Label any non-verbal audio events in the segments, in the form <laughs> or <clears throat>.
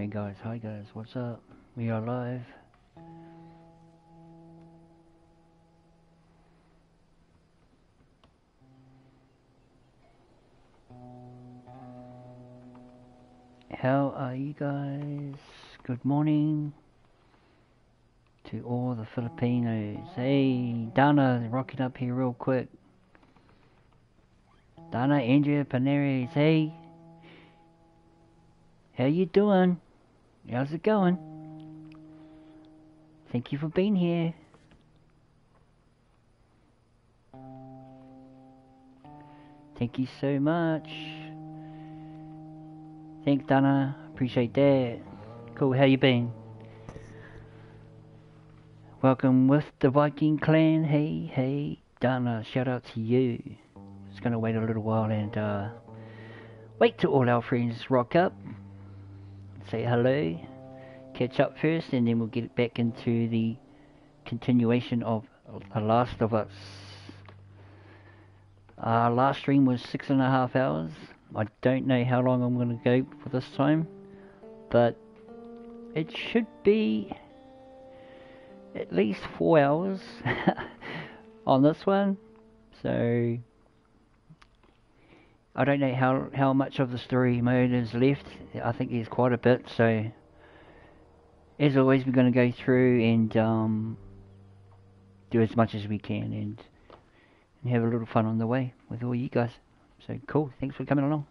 Hey guys, hi guys, what's up? We are live. How are you guys? Good morning to all the Filipinos. Hey, Dana, rocking up here real quick. Dana, Andrea, Paneres, hey. How you doing? How's it going? Thank you for being here. Thank you so much. Thanks, Donna. Appreciate that. Cool. How you been? Welcome with the Viking clan. Hey, hey, Donna. Shout out to you. Just gonna wait a little while and uh, wait till all our friends rock up. Say hello. Catch up first, and then we'll get back into the continuation of The Last of Us. Our last stream was six and a half hours. I don't know how long I'm going to go for this time, but it should be at least four hours <laughs> on this one. So I don't know how how much of the story mode is left. I think there's quite a bit. So as always, we're going to go through and um, do as much as we can and and have a little fun on the way with all you guys. So cool. Thanks for coming along.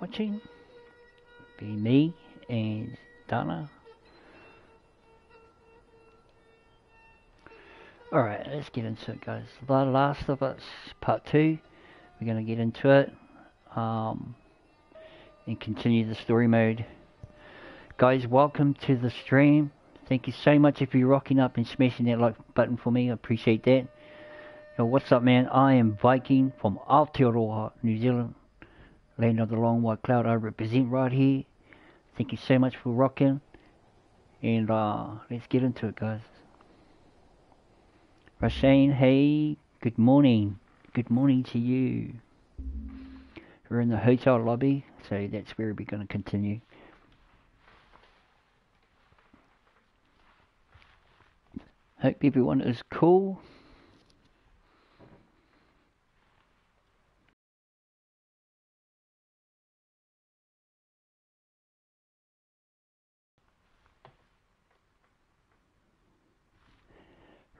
Watching. Be me and Donna. Alright, let's get into it, guys. The Last of Us Part 2. We're going to get into it um, and continue the story mode. Guys, welcome to the stream. Thank you so much if you're rocking up and smashing that like button for me. I appreciate that. Yo, what's up, man? I am Viking from Aotearoa, New Zealand, land of the long white cloud. I represent right here. Thank you so much for rocking, and uh, let's get into it, guys. Rashane, hey, good morning. Good morning to you. We're in the hotel lobby, so that's where we're going to continue. Hope everyone is cool.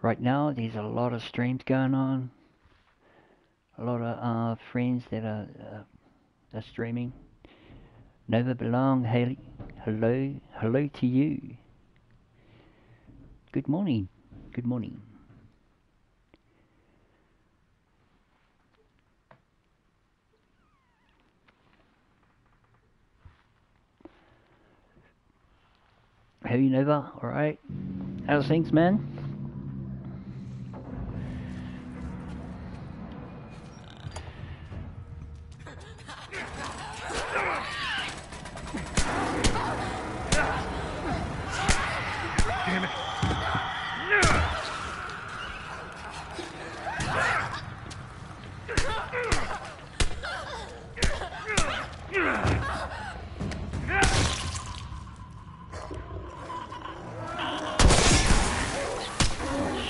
Right now there's a lot of streams going on a lot of uh, friends that are, uh, are streaming Nova Belong Haley hello hello to you good morning good morning How you Nova? Alright. How's things man?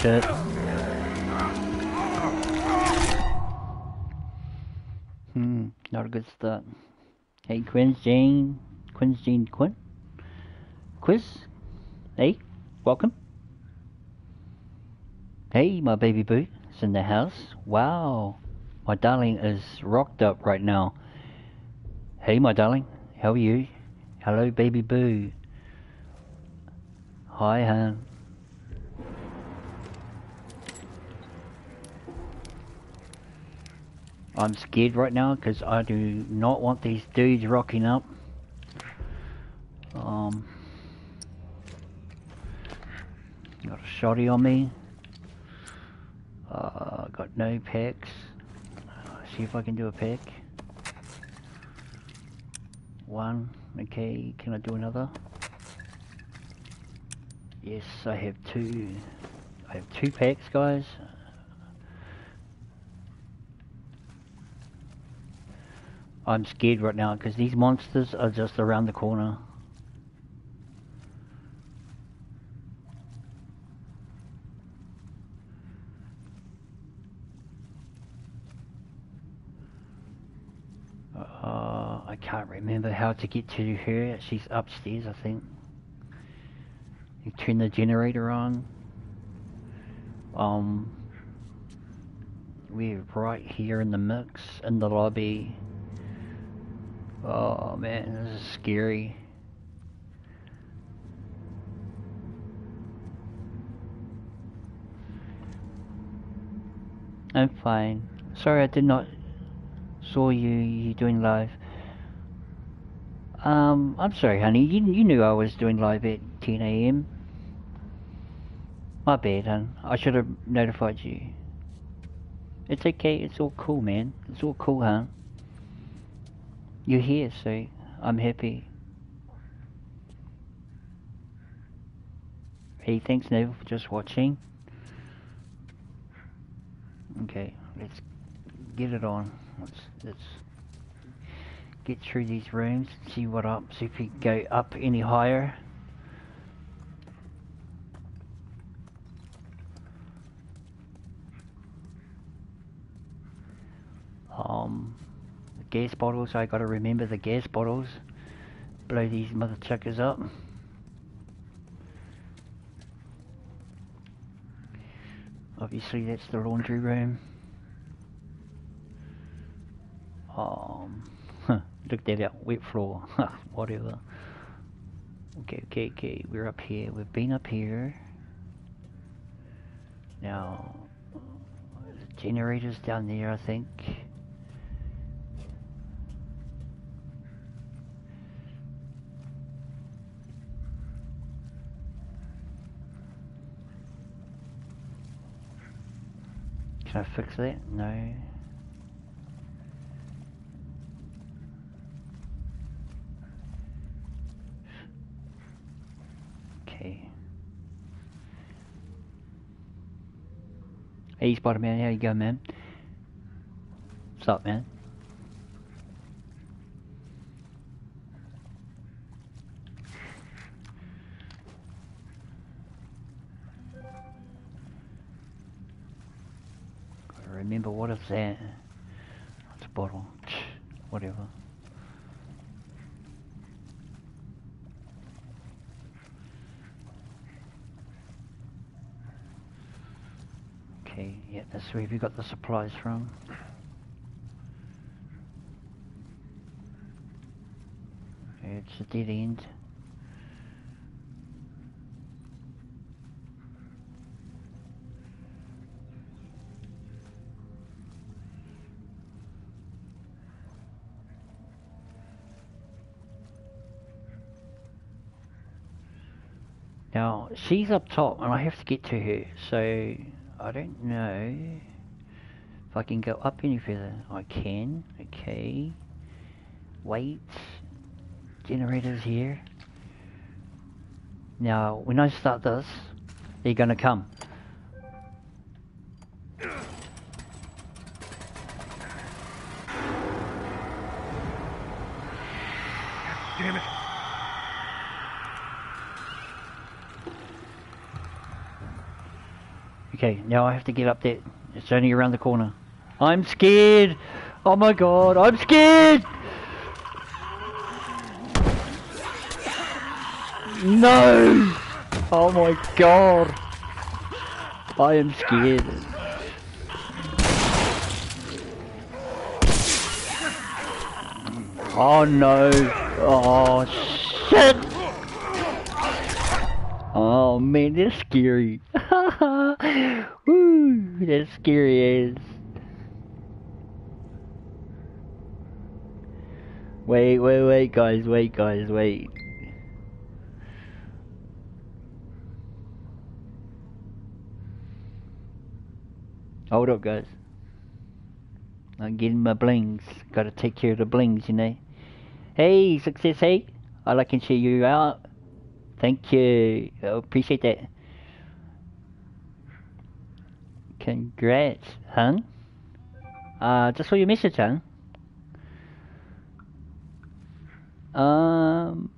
Shit. Hmm, not a good start. Hey, Quinn's Jane. Quinn's Jane Quinn? Quiz? Hey, welcome. Hey, my baby boo is in the house. Wow, my darling is rocked up right now. Hey, my darling, how are you? Hello, baby boo. Hi, hon. I'm scared right now because I do not want these dudes rocking up. Um, got a shotty on me. Uh, got no packs. See if I can do a pack. One. Okay, can I do another? Yes, I have two. I have two packs, guys. I'm scared right now because these monsters are just around the corner. Uh, I can't remember how to get to her. She's upstairs, I think. You turn the generator on. Um, we're right here in the mix, in the lobby. Oh man, this is scary. I'm fine. Sorry I did not saw you you doing live. Um, I'm sorry honey, you, you knew I was doing live at 10 a.m. My bad, hon. I should have notified you. It's okay, it's all cool, man. It's all cool, huh? You're here, so I'm happy. Hey, thanks, Neville, for just watching. Okay, let's get it on. Let's, let's get through these rooms, see what up, see if we go up any higher. Um, gas bottles, I gotta remember the gas bottles. Blow these mother chuckers up. Obviously that's the laundry room. Um, <laughs> look that out, wet floor, <laughs> whatever. Okay, okay, okay, we're up here, we've been up here. Now, the generator's down there I think. Can I fix that? No. Okay. Hey Spider-Man, how you going man? What's up man? Remember what is that? It's a bottle. Whatever. Okay, yeah, that's where we got the supplies from. It's a dead end. Now, she's up top and I have to get to her, so I don't know if I can go up any further. I can, okay. Wait. Generators here. Now, when I start this, they're gonna come. Okay, now I have to get up there. It's only around the corner. I'm scared! Oh my god, I'm scared! No! Oh my god! I am scared. Oh no! Oh shit! Oh man, that's scary. <laughs> <sighs> Woo, that's scary as. Wait, wait, wait, guys, wait, guys, wait. Hold up, guys. I'm getting my blings. Gotta take care of the blings, you know. Hey, success, hey. I like and share you out. Thank you. I appreciate that. Congrats, hun. Uh, just saw your message, hun. Um,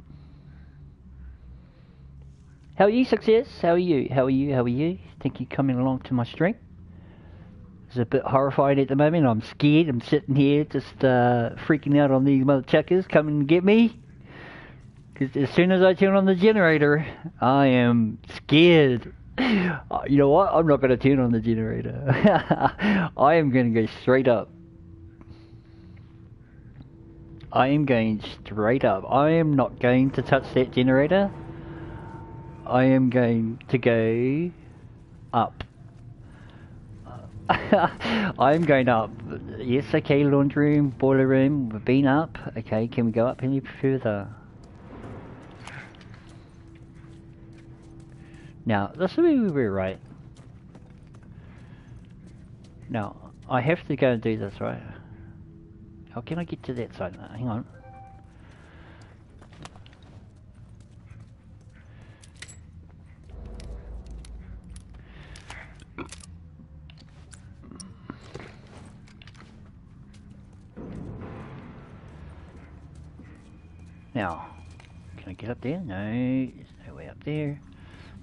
how are you, success? How are you? How are you? How are you? Thank you coming along to my stream? It's a bit horrifying at the moment. I'm scared. I'm sitting here just uh, freaking out on these mother chuckers coming to get me. Because as soon as I turn on the generator, I am scared. Uh, you know what? I'm not going to turn on the generator. <laughs> I am going to go straight up. I am going straight up. I am not going to touch that generator. I am going to go up. <laughs> I'm going up. Yes, okay, laundry room, boiler room, we've been up. Okay, can we go up any further? Now, this we were right. Now, I have to go and do this, right? How can I get to that side now? Hang on. Now, can I get up there? No, there's no way up there.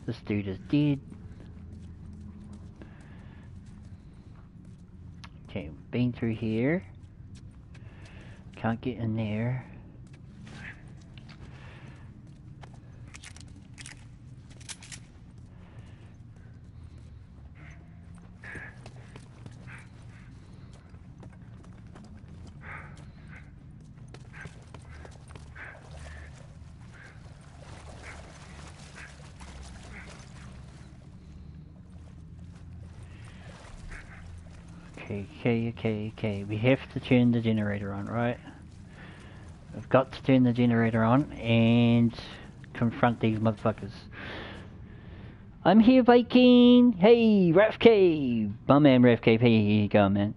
This dude is dead. Okay, been through here. Can't get in there. Okay, okay, okay. We have to turn the generator on, right? We've got to turn the generator on and confront these motherfuckers. I'm here, Viking! Hey, Rafcave! My man, Rafcave, hey, here you go, man.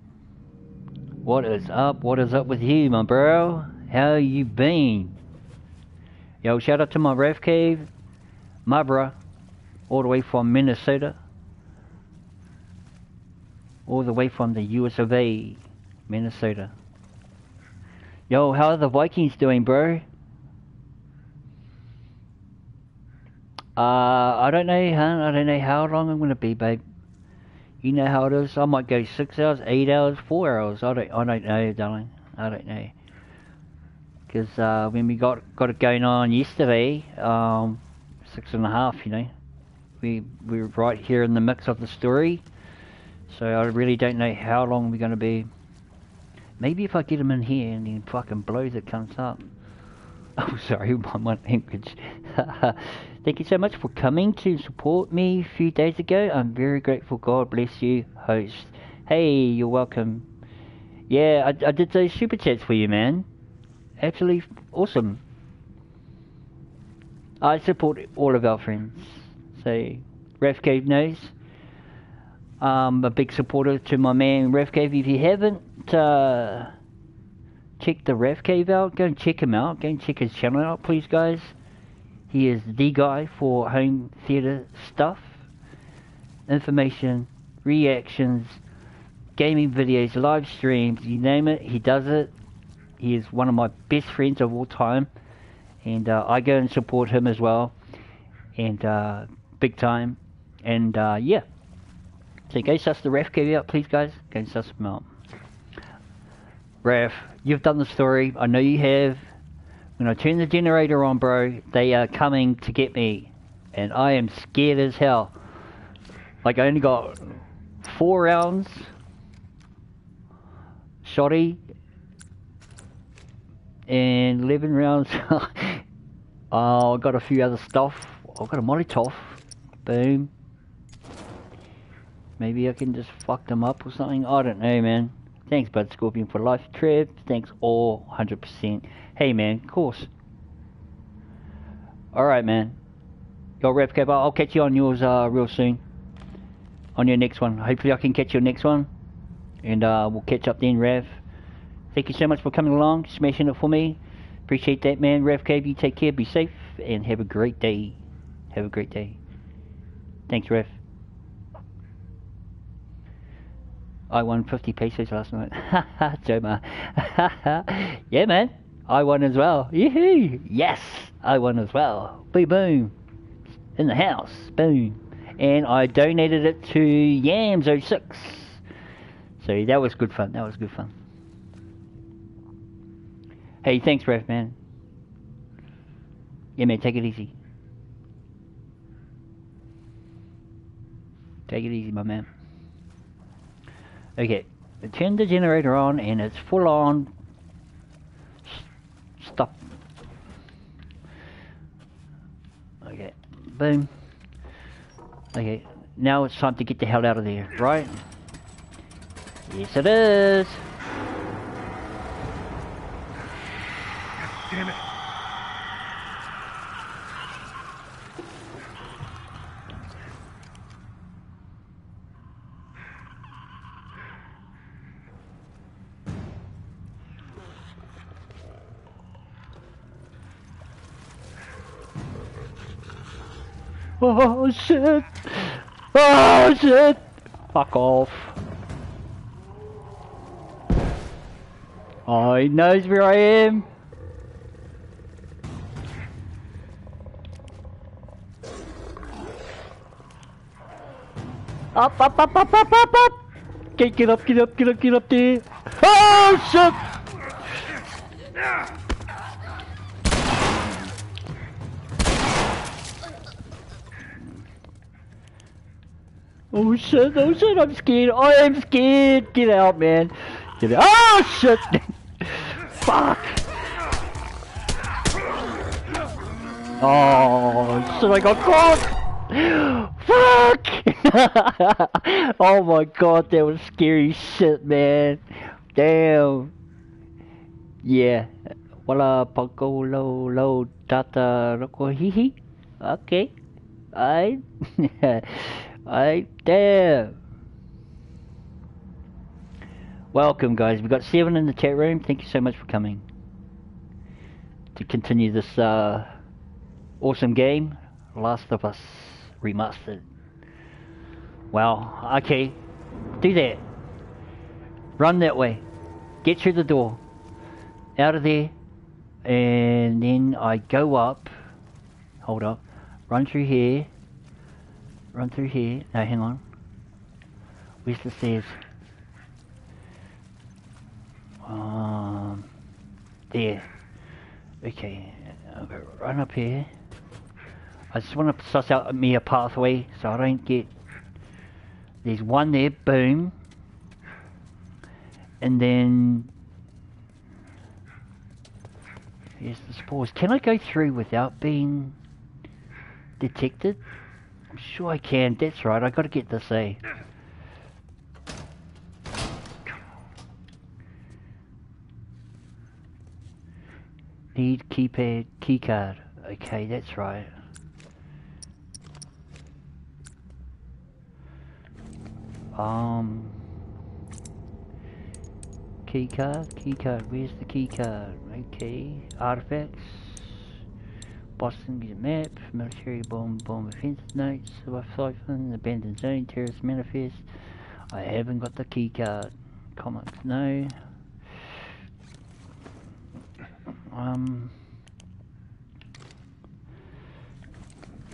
What is up? What is up with you, my bro? How you been? Yo, shout out to my Rafcave, my bro, all the way from Minnesota all the way from the US of A, Minnesota. Yo, how are the Vikings doing, bro? Uh, I don't know, huh? I don't know how long I'm gonna be, babe. You know how it is. I might go six hours, eight hours, four hours. I don't, I don't know, darling. I don't know. Cause uh, when we got got it going on yesterday, um, six and a half, you know, we we were right here in the mix of the story. So I really don't know how long we're going to be. Maybe if I get him in here and he fucking blows it comes up. <laughs> Oh, sorry, <laughs> my, my language. <laughs> Thank you so much for coming to support me a few days ago. I'm very grateful. God bless you, host. Hey, you're welcome. Yeah, I, I did those super chats for you, man. Absolutely awesome. I support all of our friends. So, Ref Cave knows. I'm a big supporter to my man Ref Cave. If you haven't uh, checked the Ref Cave out, go and check him out. Go and check his channel out, please, guys. He is the guy for home theater stuff, information, reactions, gaming videos, live streams, you name it, he does it. He is one of my best friends of all time, and uh, I go and support him as well, and uh, big time. And uh, yeah. So go suss the ref you out, please, guys. Go suss them out. Ref, you've done the story. I know you have. When I turn the generator on, bro, they are coming to get me. And I am scared as hell. Like, I only got four rounds. Shoddy. And 11 rounds. <laughs> oh, I got a few other stuff. I've got a Molotov. Boom. Maybe I can just fuck them up or something. I don't know, man. Thanks, Bud Scorpion, for life. trip. thanks all 100%. Hey, man, of course. Alright, man. Yo, RevCap, I'll catch you on yours uh, real soon. On your next one. Hopefully I can catch your next one. And uh, we'll catch up then, Rev. Thank you so much for coming along, smashing it for me. Appreciate that, man. RevCap, you take care, be safe, and have a great day. Have a great day. Thanks, Rev. I won 50 pesos last night. <laughs> Joma. <laughs> yeah, man. I won as well. Yee Yes, I won as well. Boom, boom. In the house. Boom. And I donated it to Yams06. So that was good fun. That was good fun. Hey, thanks, Rev, man. Yeah, man, take it easy. Take it easy, my man. Okay, turn the generator on and it's full on. Stop. Okay, boom. Okay, now it's time to get the hell out of there, right? Yes, it is. Damn it. Oh shit! Oh shit! Fuck off. Oh, he knows where I am. Up, up, up, up, up, up, up! Get, get up, get up, get up, get up there! Oh shit! Oh shit, oh shit, I'm scared. I am scared. Get out, man. Get out. Oh shit! <laughs> Fuck! Oh shit, I got caught! <gasps> Fuck! <laughs> oh my god, that was scary shit, man. Damn. Yeah. Wala pagko lo lo tata roko hihi. Okay. I. <laughs> I damn. Welcome, guys. We've got seven in the chat room. Thank you so much for coming to continue this uh, awesome game, Last of Us Remastered. Well, okay, do that. Run that way. Get through the door. Out of there. And then I go up. Hold up. Run through here run through here. No, hang on. Where's the stairs? Um, there. Okay, run up here. I just want to suss out me a pathway so I don't get. There's one there, boom. And then. Here's the spores. Can I go through without being detected? I'm sure I can. That's right. I got to get this A. Need keypad keycard. Okay, that's right. Um keycard, keycard, where's the keycard? Okay, artifacts. Boston Music Map, Military Bomb Bomb Offense Notes, Siphon, Abandoned Zone, Terrorist Manifest. I haven't got the key card. Comics, no. Um.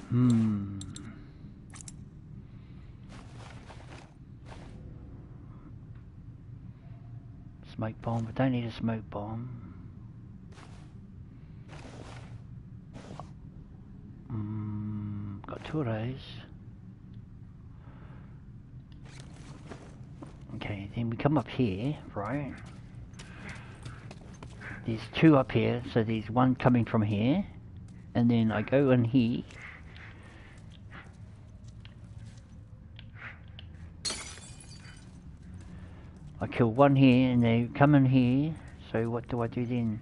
Hmm. Smoke bomb, I don't need a smoke bomb. Mm, got two those. Okay, then we come up here, right? There's two up here, so there's one coming from here. And then I go in here. I kill one here and they come in here, so what do I do then?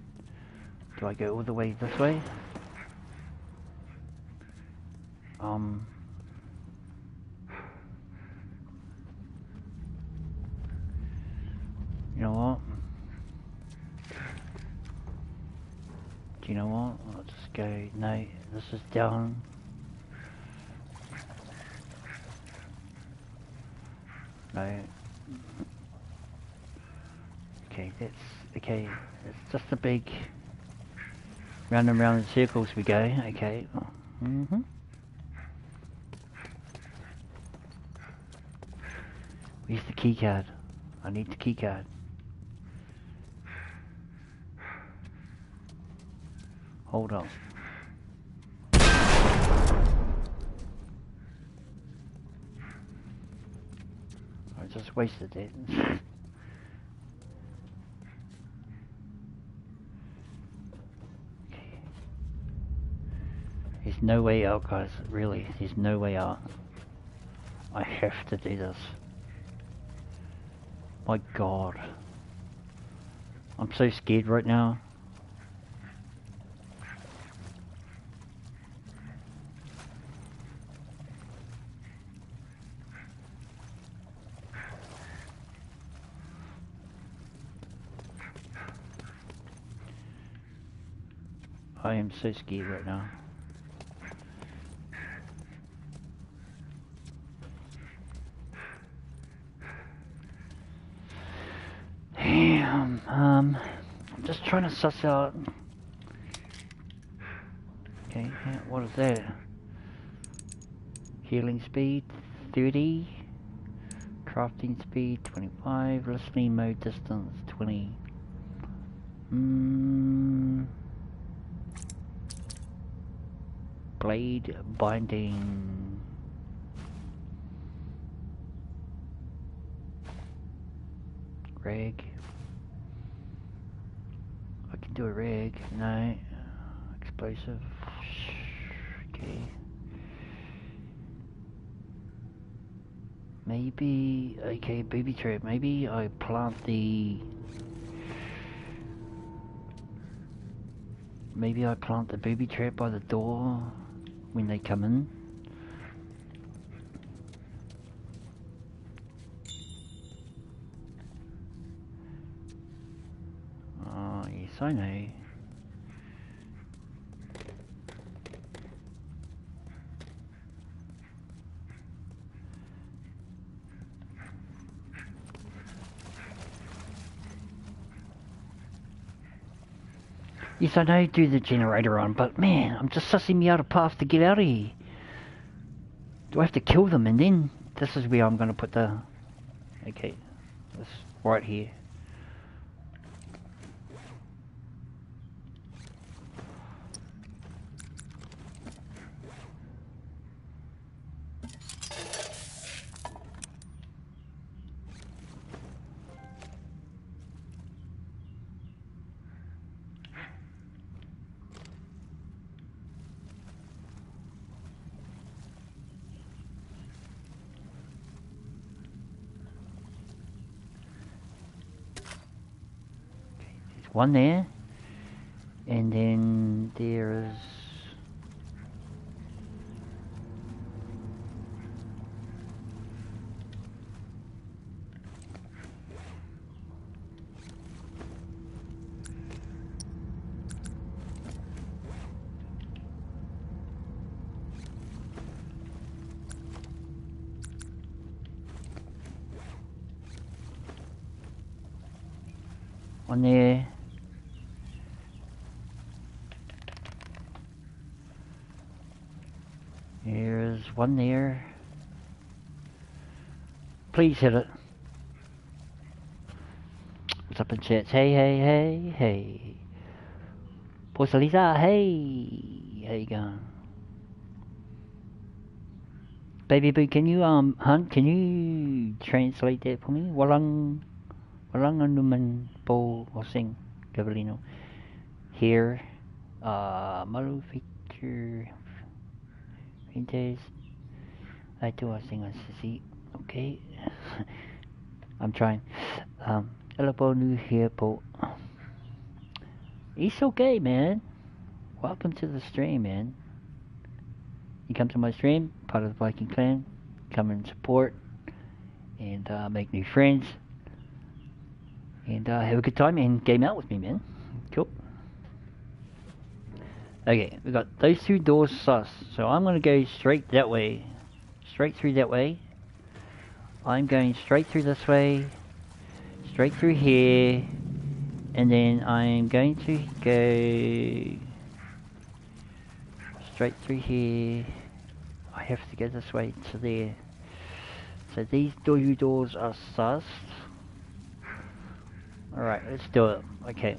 Do I go all the way this way? Um... You know what? Do you know what? I'll just go, no, this is down. No. Okay, it's okay, it's just a big, round and round in circles we go, okay. Mm-hmm. Where's the key card? I need the key card. Hold on. I just wasted it. There's no way out, guys. Really, there's no way out. I have to do this. My god. I'm so scared right now. I am so scared right now. Damn, um, I'm just trying to suss out. Okay, what is that? Healing speed 30, crafting speed 25, listening mode distance 20. Mm. Blade binding. Rig. Do a rig. No. Explosive. Okay. Maybe, okay, booby trap. Maybe I plant the... Maybe I plant the booby trap by the door when they come in. Yes, I know. Know do the generator on, but man, I'm just sussing me out a path to get out of here. Do I have to kill them and then this is where I'm going to put the... Okay, this right here. One there and then there's one there Here's one there. Please hit it. What's up in chat? Hey, hey, hey, hey. Porcelisa, hey. How you going? Baby boo, can you, um, Hunt, can you translate that for me? Walang, walang anuman po osing gabalino. Here, uh, malu feature Vintage. I do a thing on CC. Okay. <laughs> I'm trying. Um, hello, new here, Paul. It's okay, man. Welcome to the stream, man. You come to my stream, part of the Viking clan, come and support, and uh, make new friends, and uh, have a good time and game out with me, man. Cool. Okay, we got those two doors sus, so I'm gonna go straight that way, straight through that way. I'm going straight through this way, straight through here, and then I'm going to go straight through here. I have to go this way to there. So these two doors are sus. Alright, let's do it. Okay.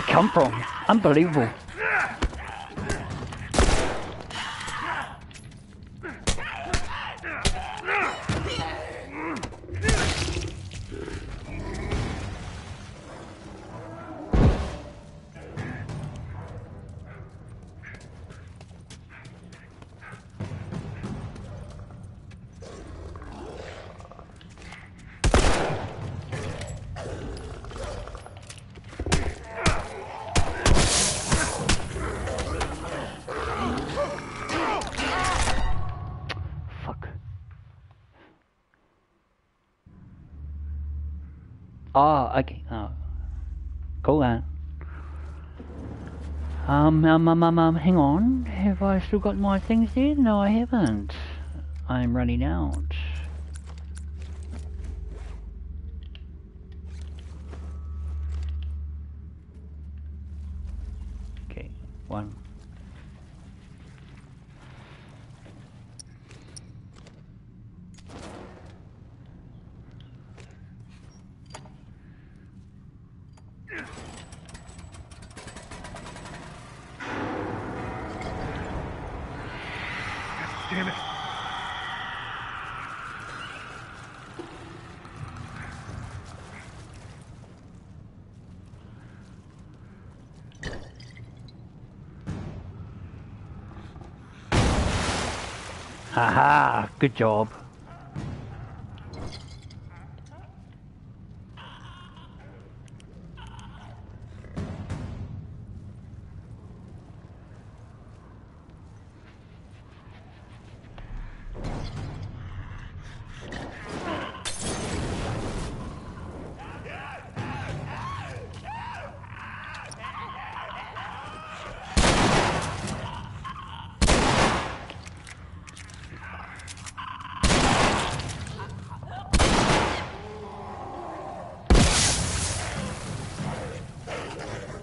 They come from? Unbelievable. Um, um, um, um, hang on. Have I still got my things there? No, I haven't. I'm running out. Okay, one. Damn it. Haha, good job.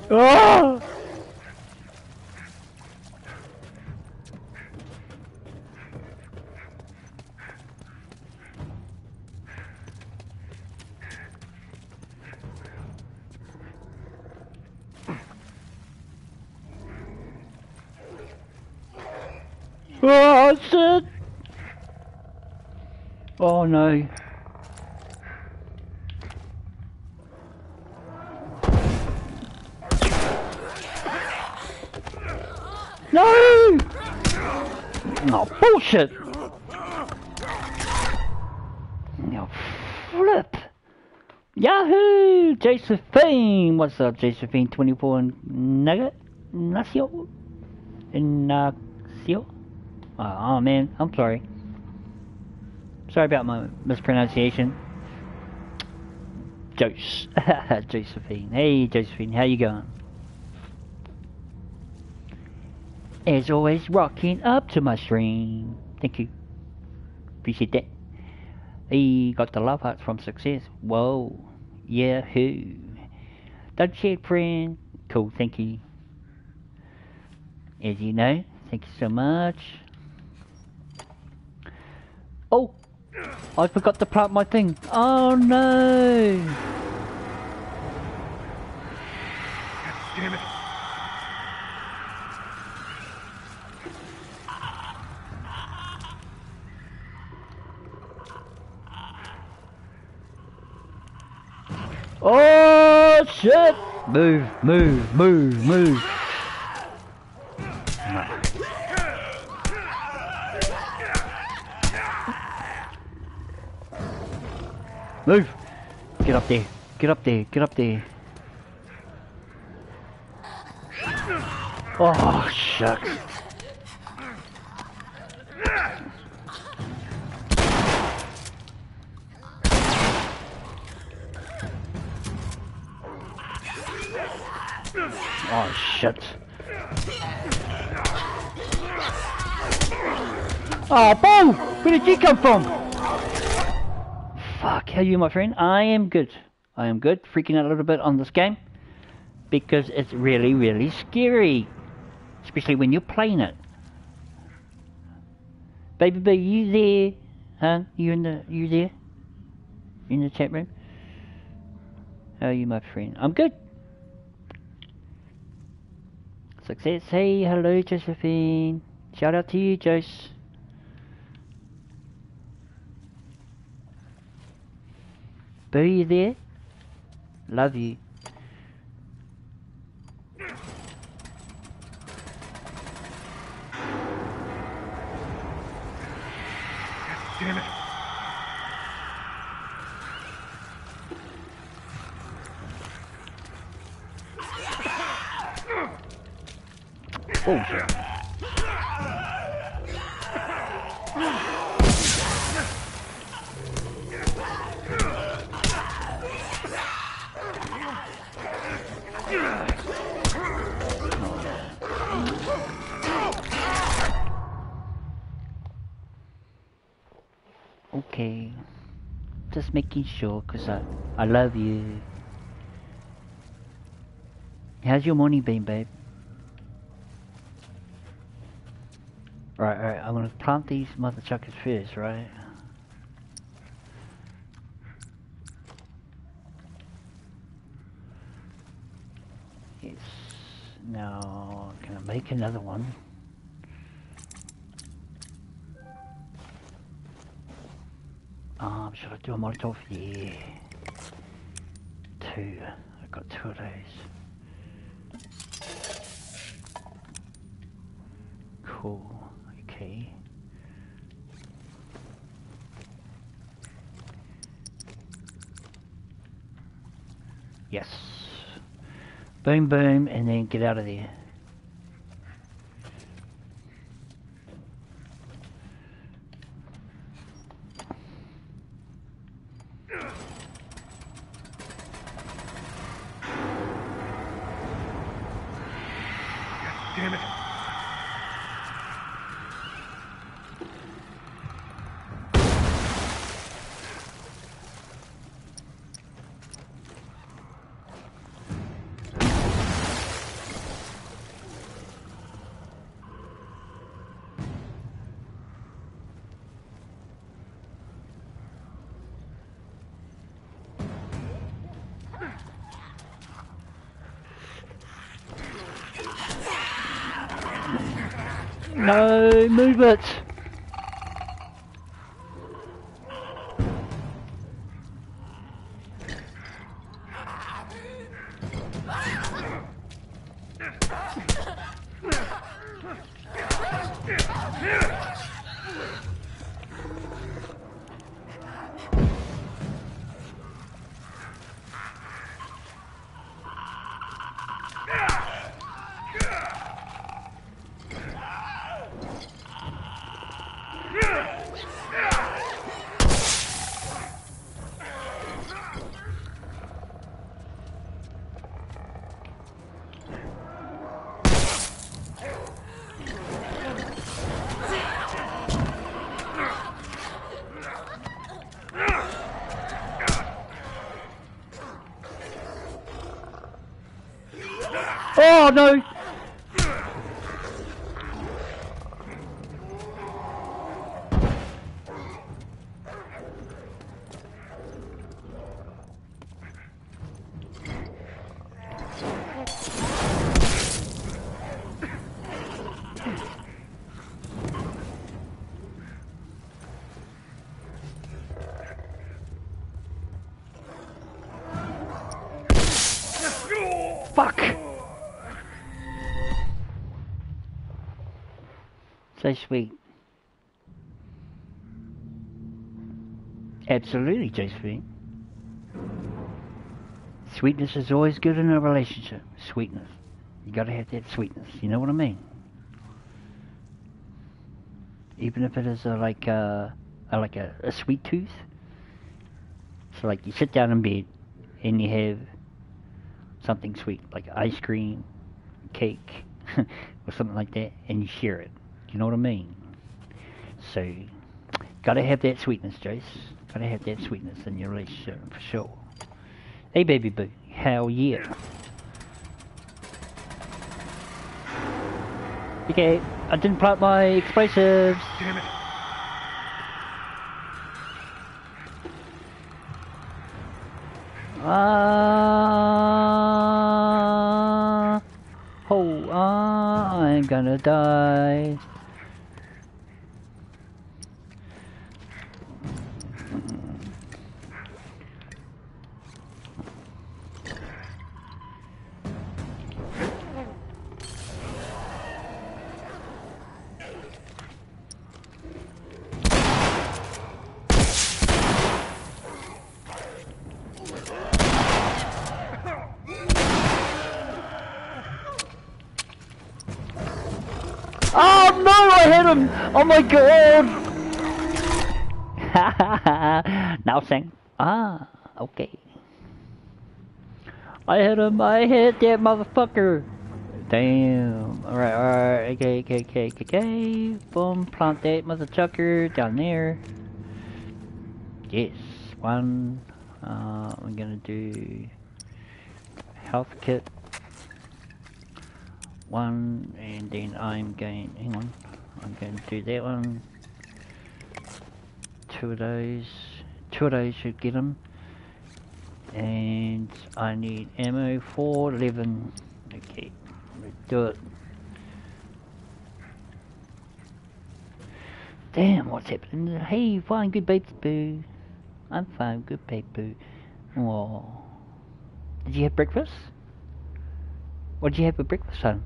Ah! Oh shit! Oh no. No! No bullshit! No flip! Yahoo! Josephine! What's up, Josephine? 24 and Nugget? Nacio? Inacio? Oh, oh man, I'm sorry. Sorry about my mispronunciation. Jose. <laughs> Josephine. Hey, Josephine, how you going? As always, rocking up to my stream. Thank you. Appreciate that. He got the love hearts from success. Whoa. Yahoo. Don't share, friend. Cool, thank you. As you know, thank you so much. Oh! I forgot to plant my thing. Oh no! Oh shit! Move, move, move, move. Move! Get up there. Get up there. Get up there. Oh, shucks. Oh, shit. Ah, oh, Bo! Where did you come from? How you, my friend? I am good. I am good. Freaking out a little bit on this game. Because it's really, really scary. Especially when you're playing it. Baby B, you there? Huh? You in the, you there? In the chat room? How are you, my friend? I'm good. Success. Hey, hello, Josephine. Shout out to you, Jose. There? Love you. Damn it. I, love you. How's your morning been, babe? Right, right, I'm gonna plant these mother chuckers first, right? Yes. Now, can I make another one? Um, should I do a Molotov? Yeah. Two. I've got two of those. Cool. Okay. Yes. Boom, boom, and then get out of there. Damn it. No, Oh no! Fuck! Sweet. Absolutely, Josephine. Sweetness is always good in a relationship. Sweetness. You gotta have that sweetness. You know what I mean? Even if it is a, like a, a like a, a sweet tooth. So like you sit down in bed and you have something sweet like ice cream, cake, <laughs> or something like that, and you share it. You know what I mean? So gotta have that sweetness, Joyce. Gotta have that sweetness in your relationship for sure. Hey, baby boo. Hell yeah. Okay, I didn't plant my explosives. Damn it. Ah, oh, ah, I'm gonna die. Oh no, I hit him! Oh my god! <laughs> now sing. Ah, okay. I hit him, I hit that motherfucker! Damn. Alright, alright, okay, okay, okay, okay. Boom, plant that mother chucker down there. Yes, one. Uh, I'm gonna do health kit one and then I'm going hang on I'm going to do that one. Two of those two of those should get them and I need ammo for 11 okay let's do it. Damn what's happening? Hey fine good baby boo. I'm fine good baby boo. Oh did you have breakfast? What did you have for breakfast son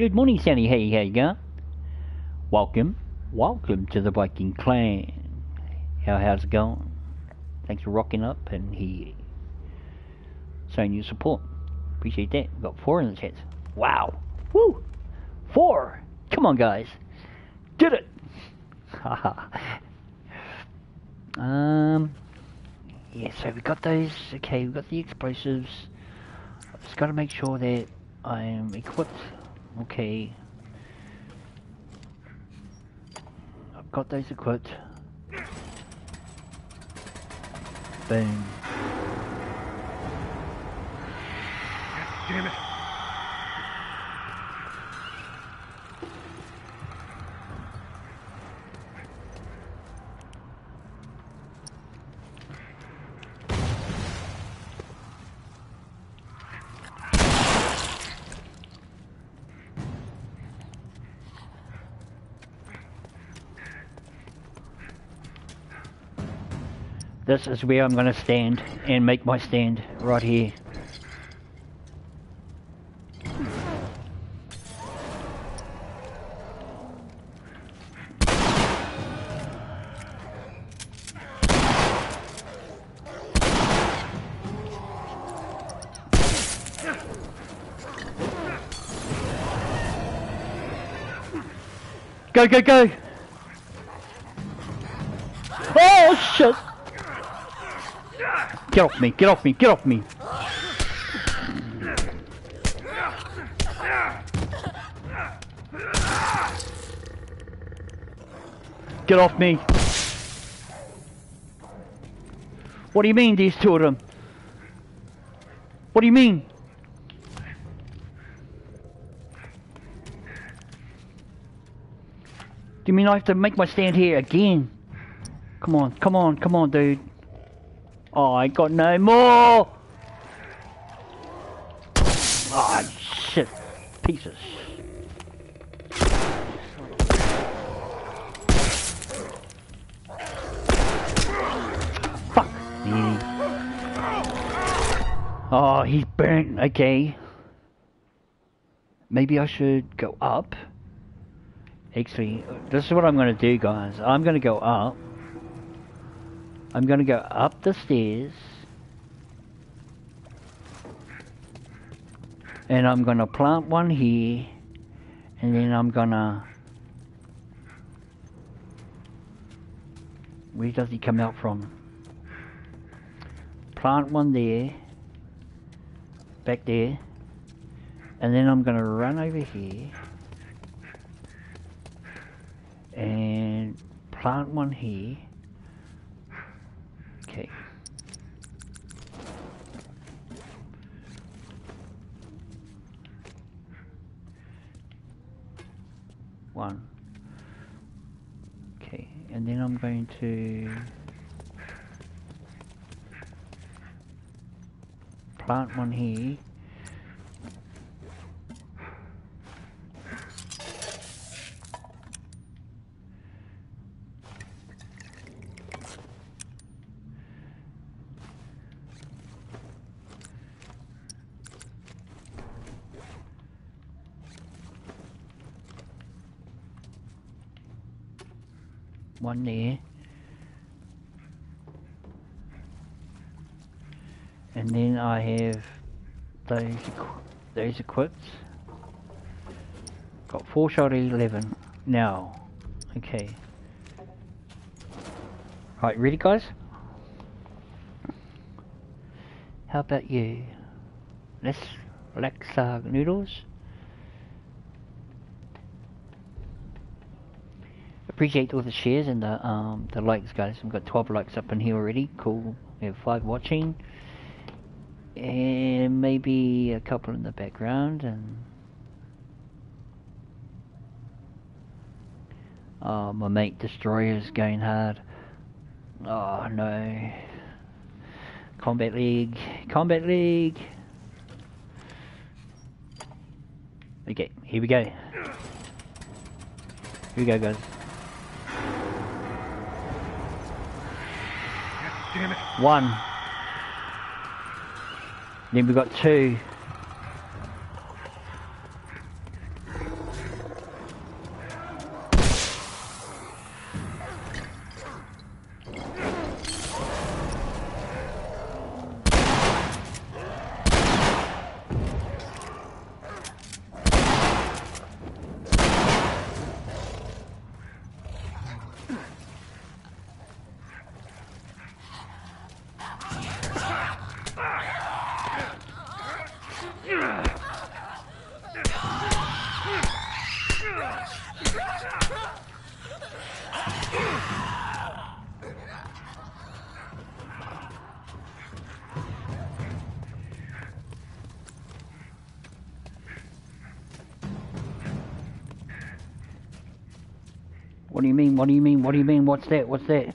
Good morning, Sandy. Hey, how you going? Welcome, welcome to the Viking clan. How how's it going? Thanks for rocking up and he showing your support. Appreciate that. We've got four in the chat. Wow. Woo! Four! Come on guys. Did it! Um yeah, so we got those okay, we got the explosives. Just gotta make sure that I'm equipped Okay. I've got those equipped. Boom. God damn it. This is where I'm gonna stand and make my stand right here. Go, go, go! Get off me, get off me, get off me! Get off me! What do you mean, these two of them? What do you mean? Do you mean I have to make my stand here again? Come on, come on, come on, dude. Oh, I got no more! Oh, shit. Pieces. Fuck me. Oh, he's burnt. Okay. Maybe I should go up. Actually, this is what I'm going to do, guys. I'm going to go up. I'm going to go up the stairs. And I'm going to plant one here. And then I'm going to... Where does he come out from? Plant one there. Back there. And then I'm going to run over here. And plant one here. Okay. One. Okay, and then I'm going to plant one here. There and then I have those those equipped. Got 4 shot 11 now okay. Right ready guys? How about you? Let's relax uh, noodles appreciate all the shares and the um the likes guys. We've got 12 likes up in here already. Cool. We have 5 watching. And maybe a couple in the background and oh my mate destroyer's going hard. Oh no. Kombat League. Kombat League. Okay here we go. Here we go guys One. Then we've got two. What's that? What's that?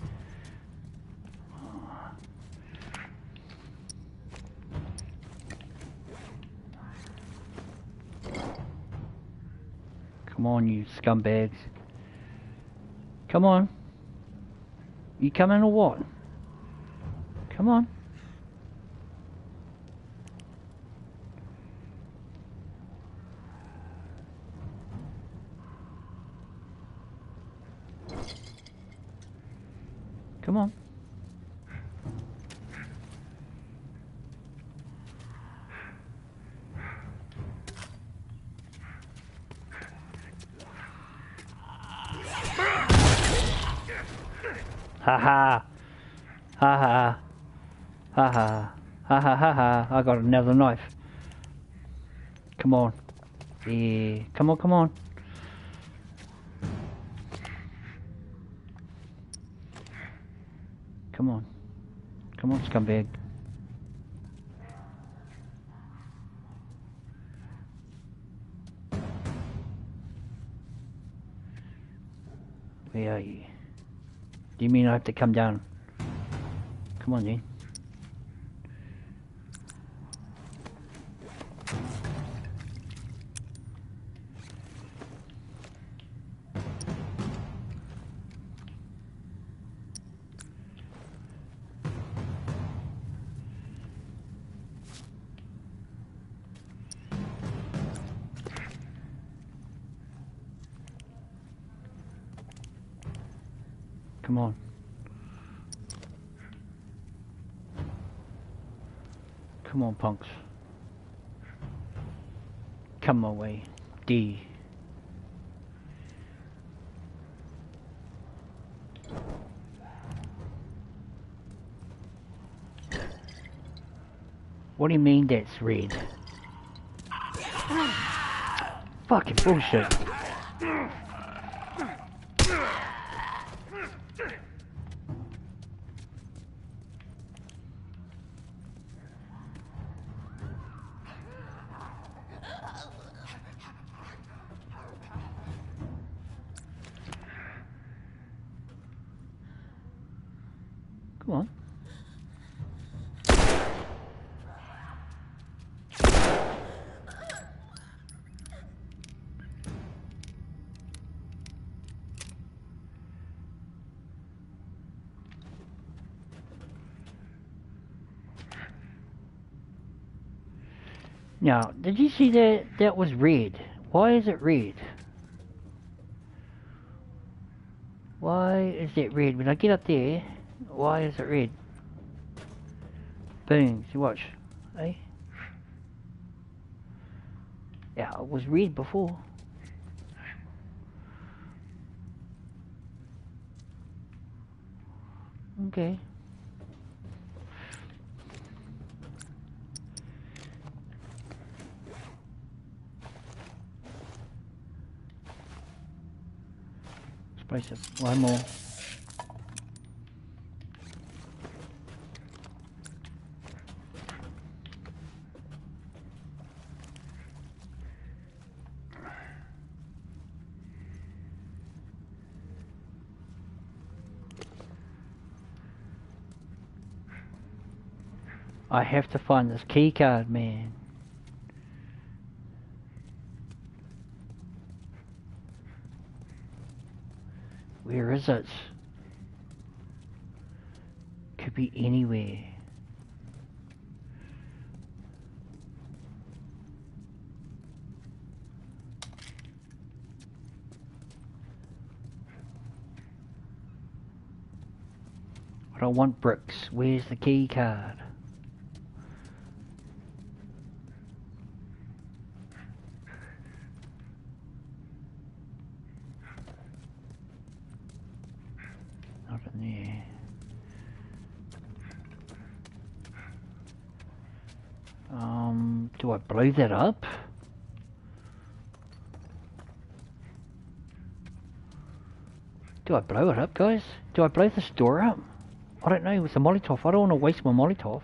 Come on, you scumbags. Come on. You coming or what? Come on. Come on. Ha ha. Ha ha. Ha ha. Ha. I got another knife. Come on. Yeah. Come on, come on. Come on. Come on, scumbag. Where are you? Do you mean I have to come down? Come on, then. On, punks. Come my way. D. What do you mean that's red? Fucking bullshit. Come on. Now, did you see that that was red? Why is it red? Why is it red? When I get up there, why is it red? Boom, see watch. Eh? Yeah, it was red before. Okay. It. One more. I have to find this key card, man. It? Could be anywhere. I don't want bricks. Where's the key card? Not in there. Um, do I blow that up? Do I blow it up, guys? Do I blow this door up? I don't know, with the Molotov. I don't want to waste my Molotov.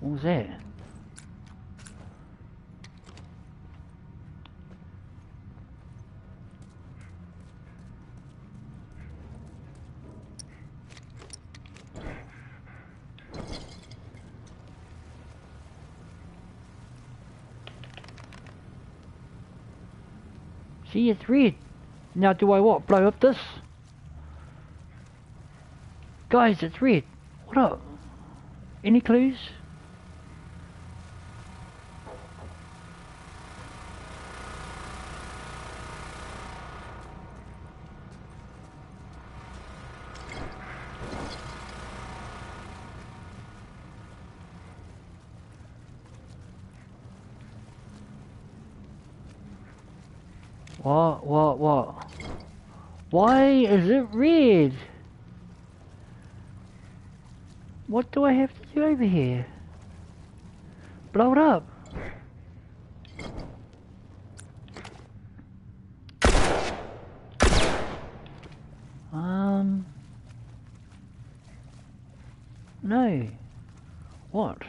What was that? Red. Now do I what? Blow up this? Guys, it's red. What up? Any clues? What, what, what? Why is it red? What do I have to do over here? Blow it up. Um. No. What?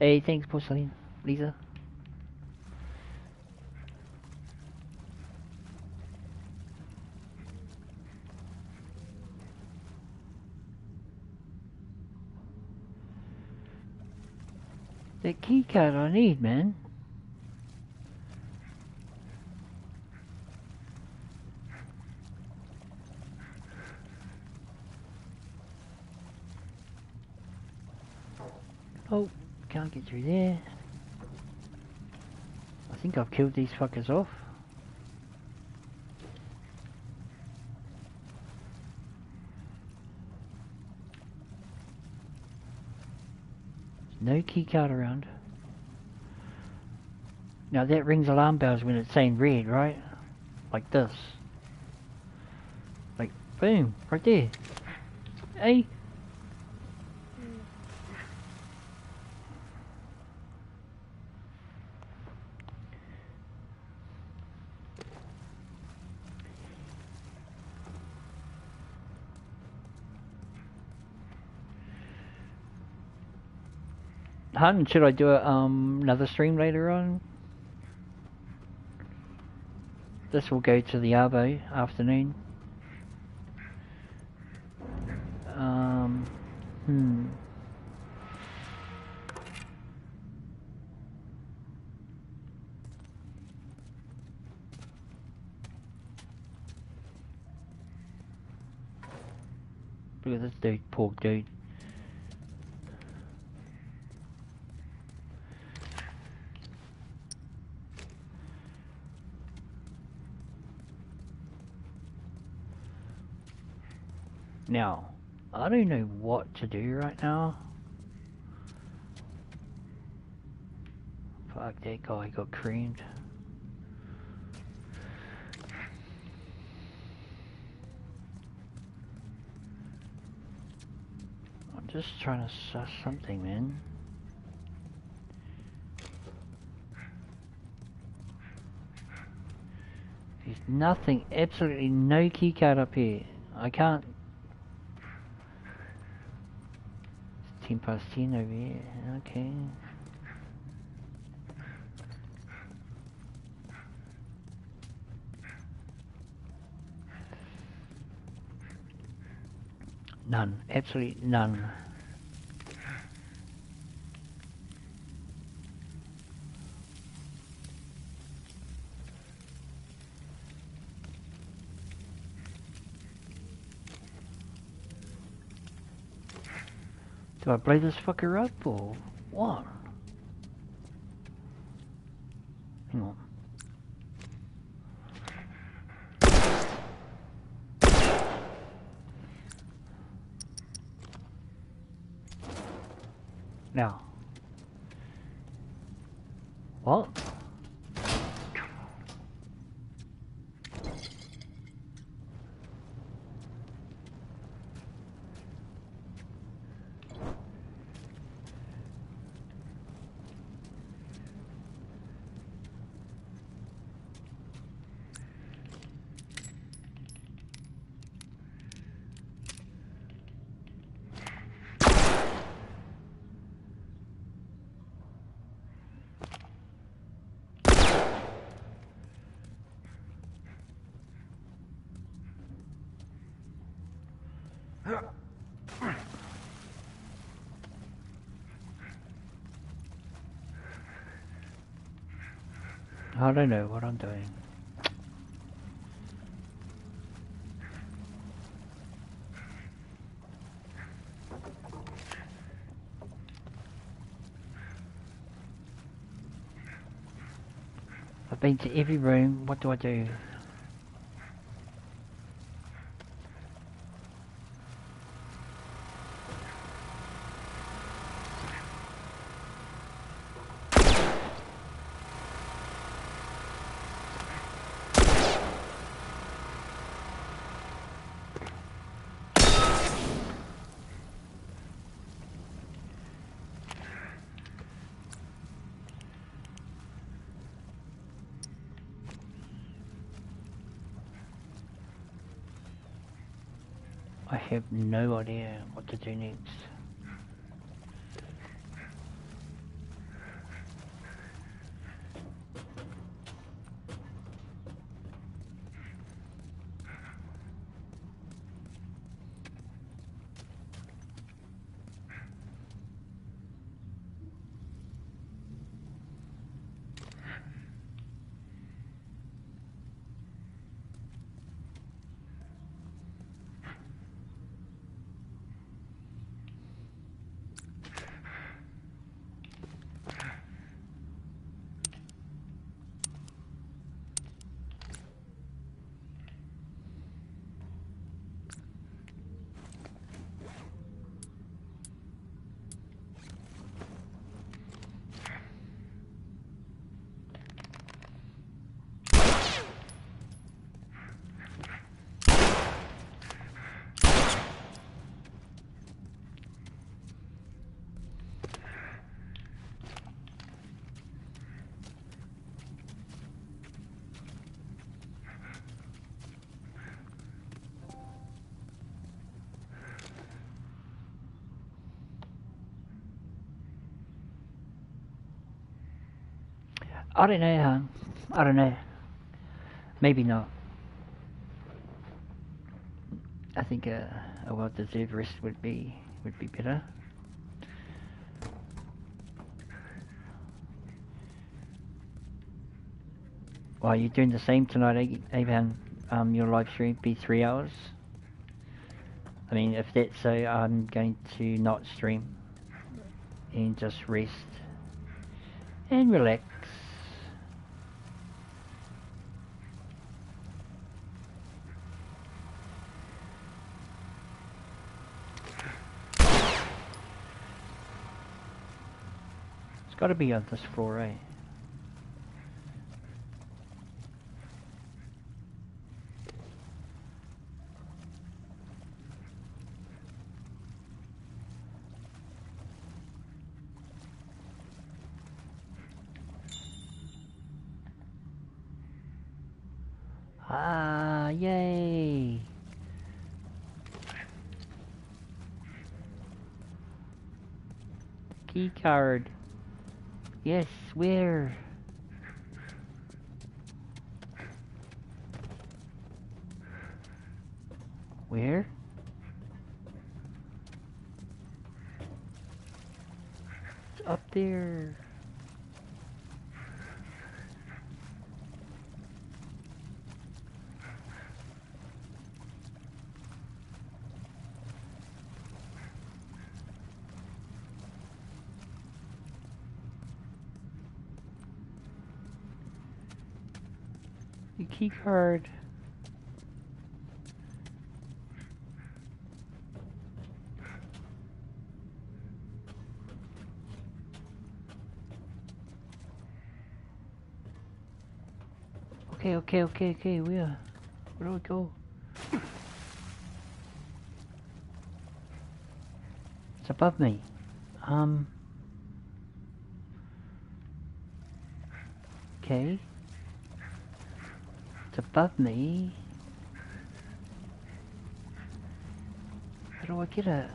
Hey, thanks, Porcelain. Lisa. The key card I need, man. Oh, can't get through there. I think I've killed these fuckers off. No keycard around. Now that rings alarm bells when it's saying red, right? Like this. Like, boom, right there. Hey. Hun, should I do a, um, another stream later on? This will go to the Arvo afternoon. Um, hmm. Look at this dude, poor dude. Now, I don't know what to do right now. Fuck, that guy got creamed. I'm just trying to suss something, man. There's nothing, absolutely no keycard up here. I can't 10 past 10 over here, okay. None, absolutely none. Do I blow this fucker up or what? Hang on. Now. What? I don't know what I'm doing. I've been to every room, what do I do? I have no idea what to do next. I don't know? I don't know. Maybe not. I think a, a well-deserved rest would be would be better. Well, you're doing the same tonight, Abraham. Um, your live stream be three hours. I mean, if that's so, I'm going to not stream and just rest and relax. It's got to be on this floor, right? Ah, yay! Key card. Yes, where? It's up there. The key card. Okay, okay, okay, okay, where? Where do we go? It's above me. Um. Okay. Above me. How do I get it?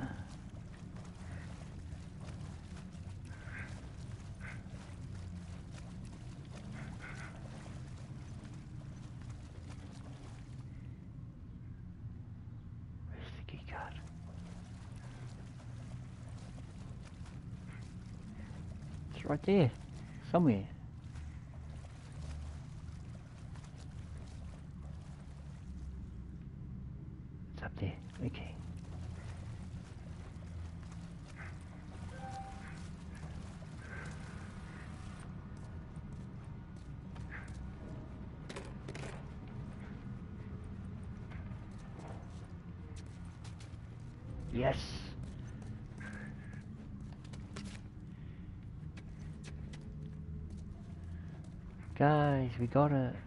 Right there. Somewhere. It's up there. Okay. Yes. Guys, we got it.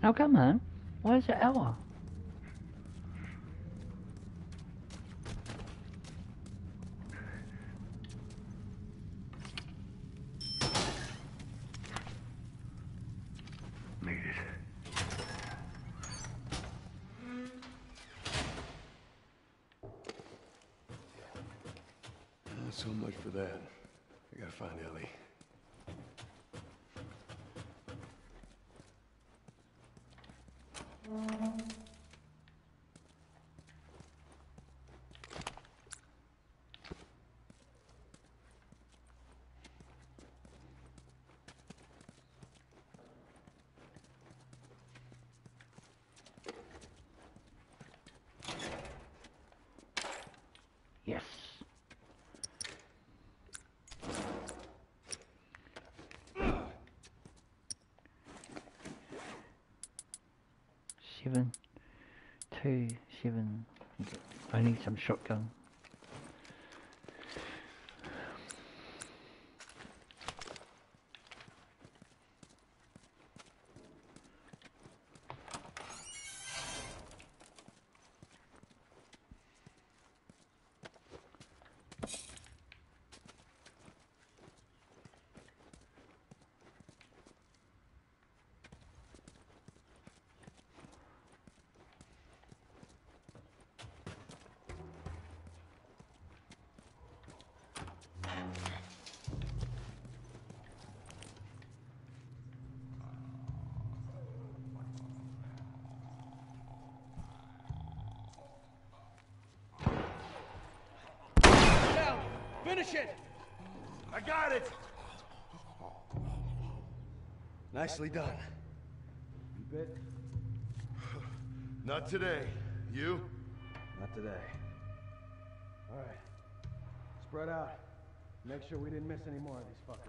Oh, come on. Is it hour? Made it. Not so much for that. I gotta find Ellie. Yes. Seven, two, seven. I need some shotgun. Nicely done. You bit? Not today. You? Not today. All right. Spread out. Make sure we didn't miss any more of these fuckers.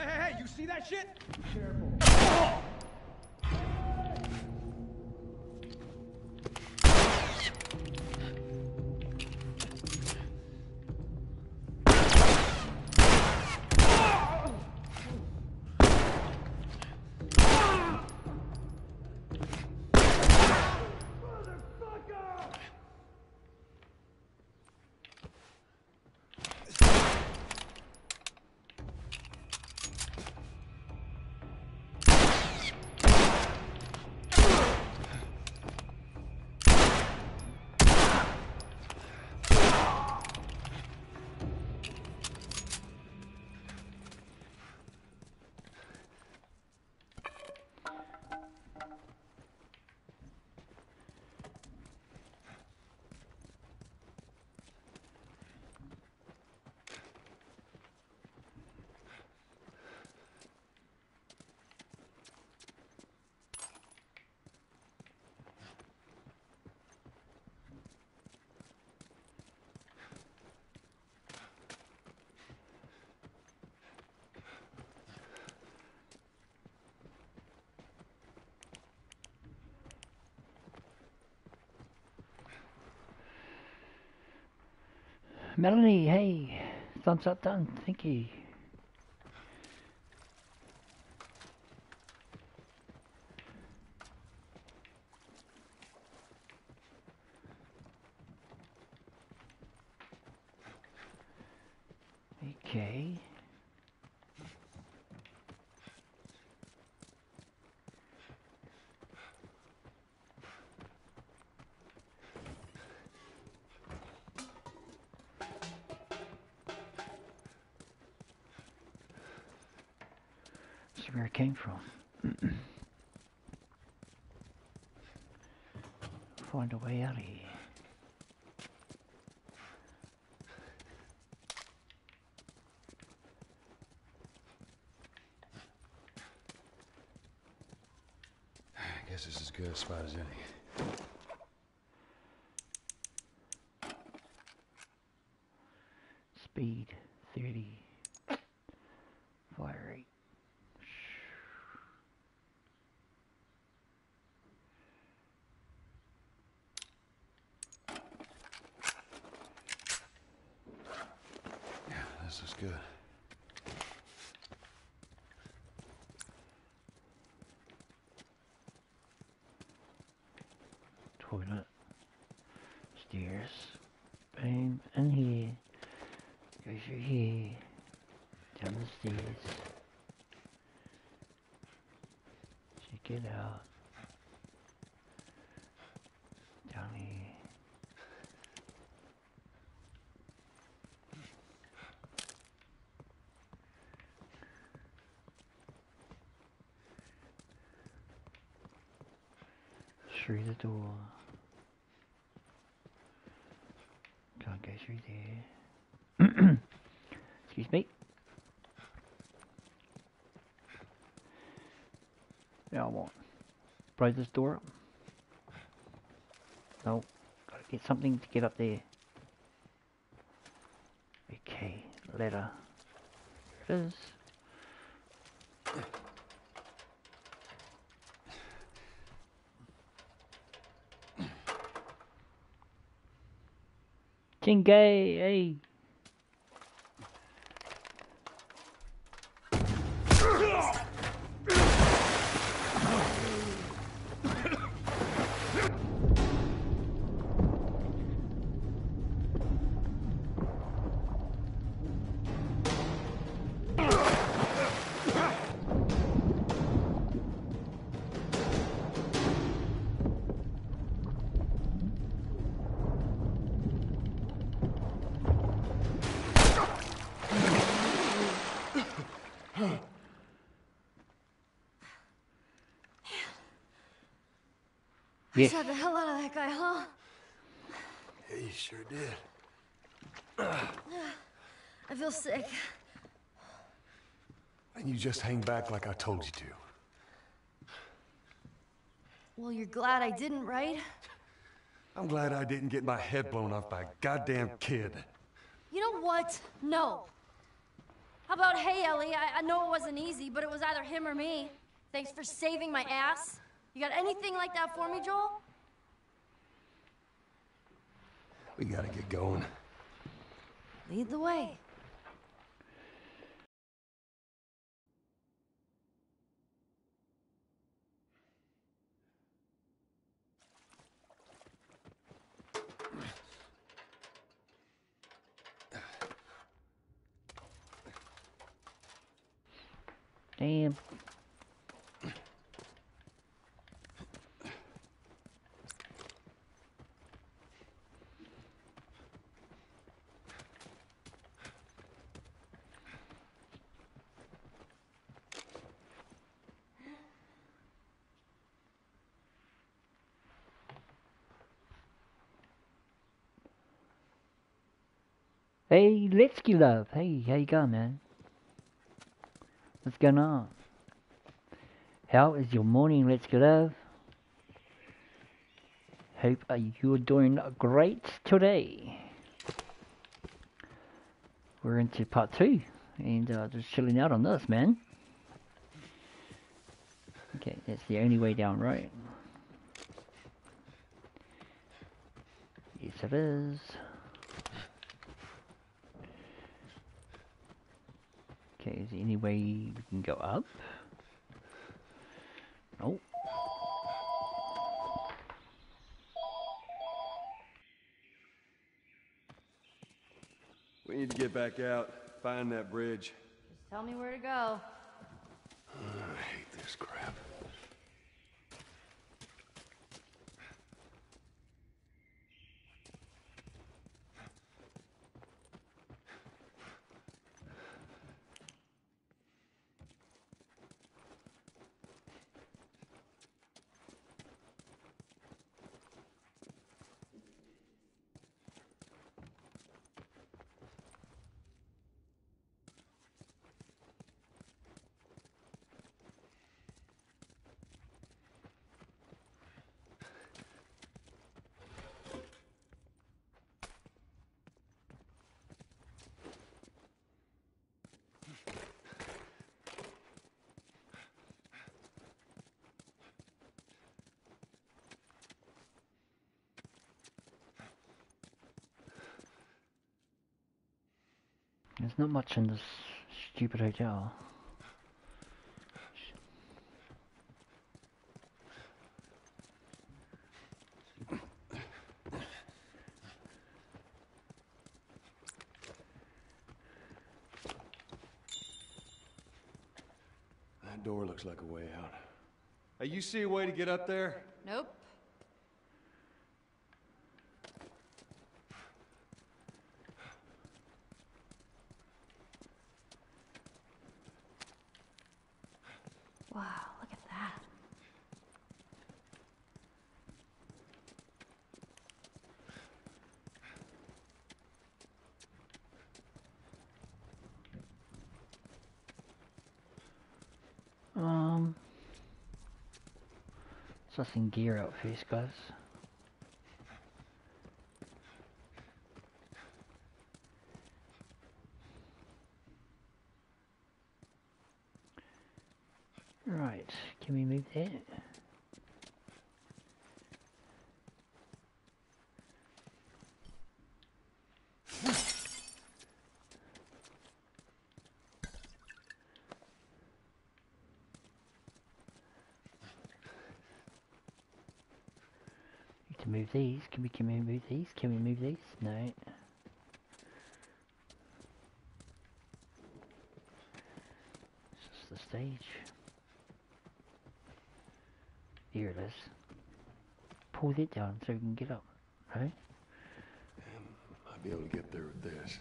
Hey, hey, you see that shit? Melanie, hey, thumbs up done. Thank you. Okay. See where it came from. <clears throat> Find a way out of here. <sighs> I guess this is as good a spot as any. Speed 30. Fire rate. Yeah, this is good. Toilet. Stairs. Boom. In here. Goes through here. Down the stairs. It out. Here. Through the door. Pry this door up. No. Gotta get something to get up there. Okay, letter. There it is. Chingay, hey. Yeah. Shot the hell out of that guy, huh? Yeah, you sure did. I feel sick. And you just hang back like I told you to. Well, you're glad I didn't, right? I'm glad I didn't get my head blown off by a goddamn kid. You know what? No. How about, hey, Ellie, I, I know it wasn't easy, but it was either him or me. Thanks for saving my ass. You got anything like that for me, Joel? We gotta get going. Lead the way. Damn. Hey, Litsky Love. Hey, how you going, man? What's going on? How is your morning, Litsky Love? Hope uh, you're doing great today. We're into part two, and uh, just chilling out on this, man. Okay, that's the only way down, right? Yes, it is. Okay, is there any way we can go up? Nope. We need to get back out, find that bridge. Just tell me where to go. I hate this crap. There's not much in this stupid hotel. That door looks like a way out. Hey, you see a way to get up there? Nope. Wow, look at that. Um, so some gear out first, guys. Right, can we move that? to move these. Can we, can we move these? Can we move these? No. It's just the stage. Here it is. Pull that down so we can get up, right? Um, I'll be able to get there with this.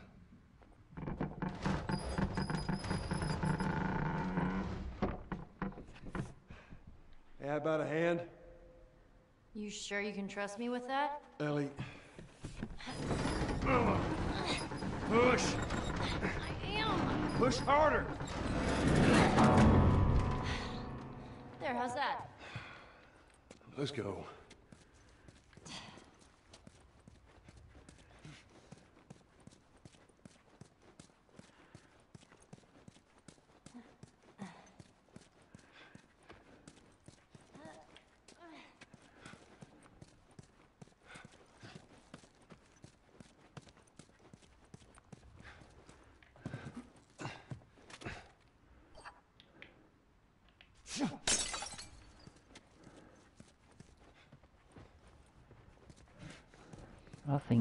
Hey, how about a hand? You sure you can trust me with that? Ellie, Push! I am. Push harder! There, how's that? let's go.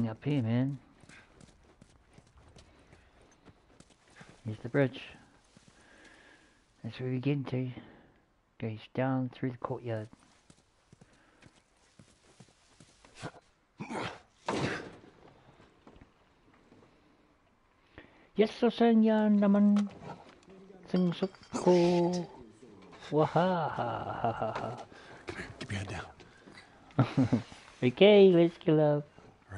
Up here, man. Here's the bridge. That's where we get into. Goes down through the courtyard. Yes, so sanya naman sungsok ko. Wahahahaha. Come here, keep your head down. <laughs> Okay, let's get up.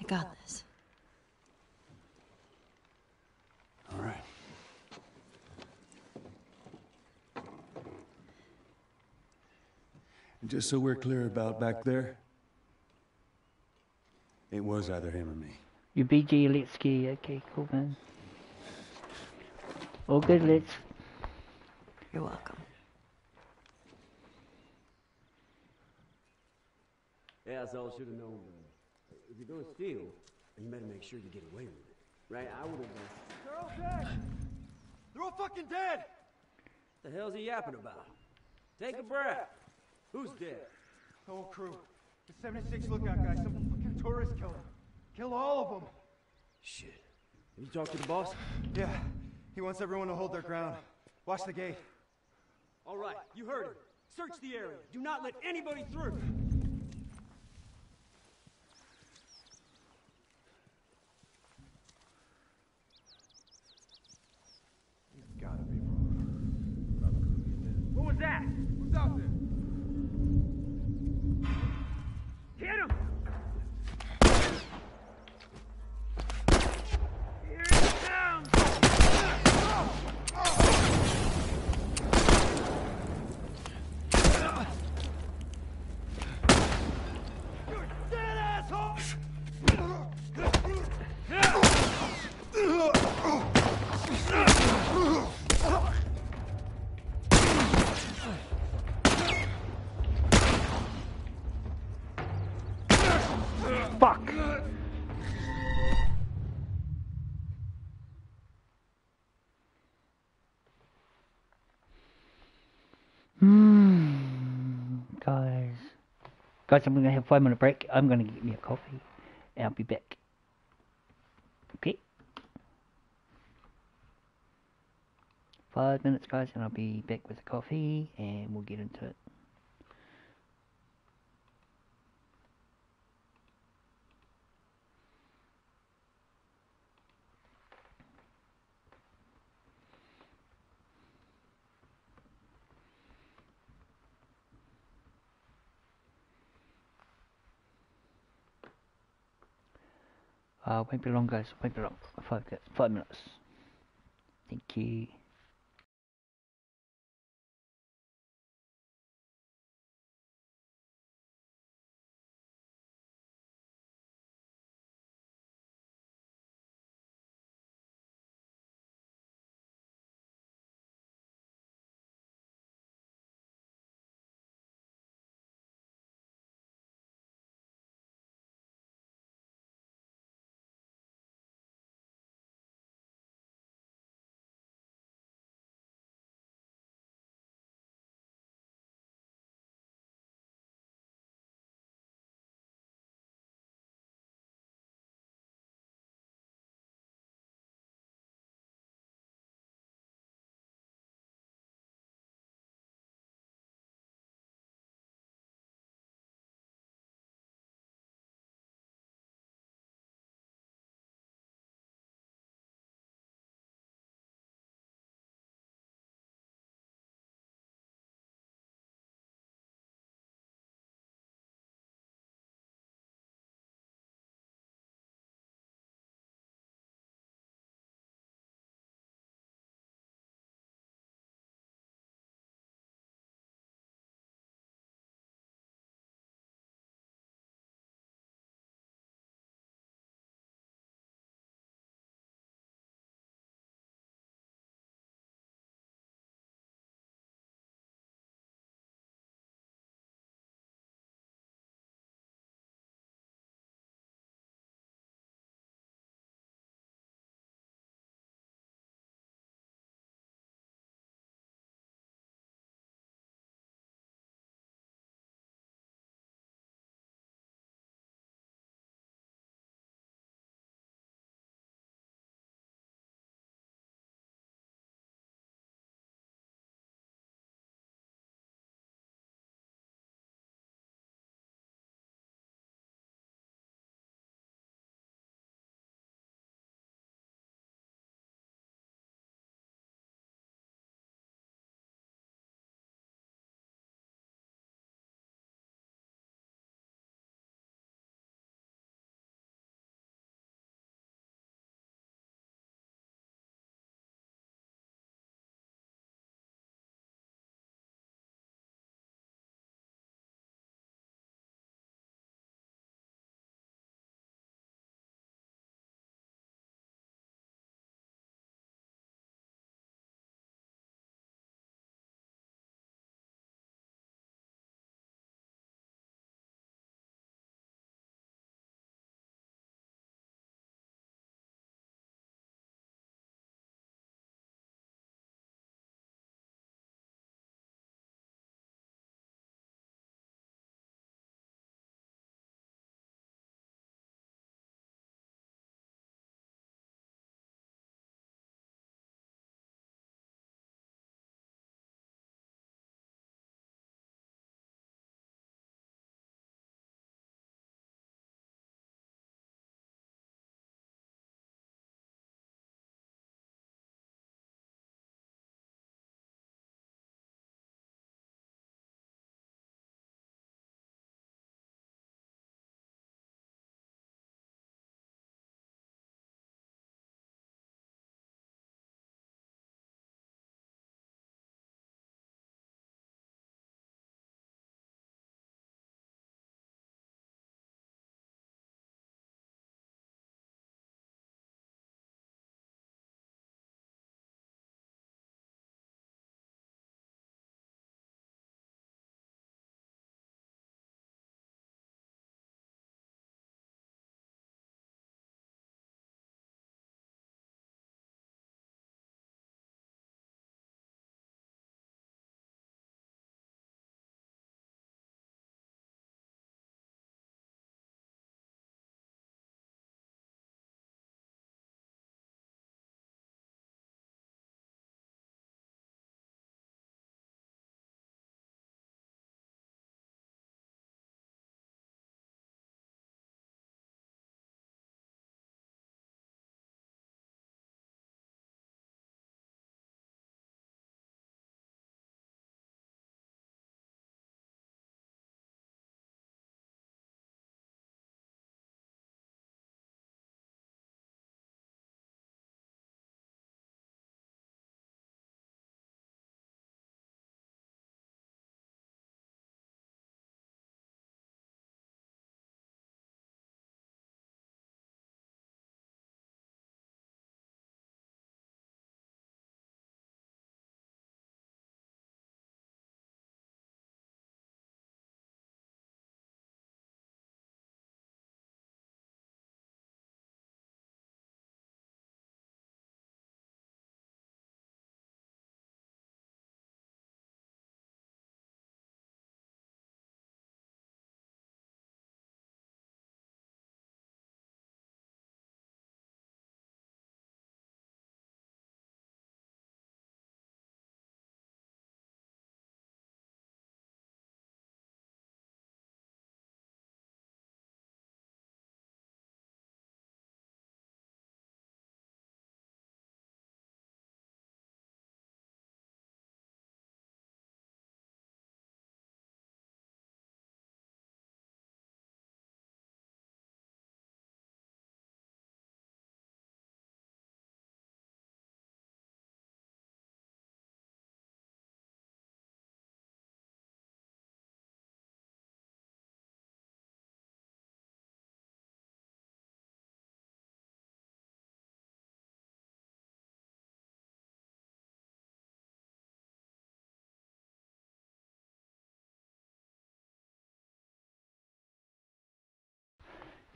I got this. All right. And just so we're clear about back there, it was either him or me. You BG, let's. Okay, cool, man. All good, let's. You're welcome. Yeah, that's all I should have known. If you're gonna steal, you better make sure you get away with it. Right? I would have been. They're all dead! They're all fucking dead! What The hell's he yapping about? Take a breath. Who's dead? The whole crew. The 76 lookout guy, some fucking tourist killer. Kill all of them. Shit. Have you talked to the boss? Yeah, he wants everyone to hold their ground. Watch the gate. All right, you heard him. Search the area. Do not let anybody through. He's gotta be wrong. What was that? Who's out there? Hit him! Here he comes! Dead asshole! Guys, I'm gonna have a five minute break. I'm gonna get me a coffee and I'll be back. Okay? Five minutes, guys, and I'll be back with a coffee and we'll get into it. Uh, won't be long, guys. Won't be long. Five, five minutes. Thank you.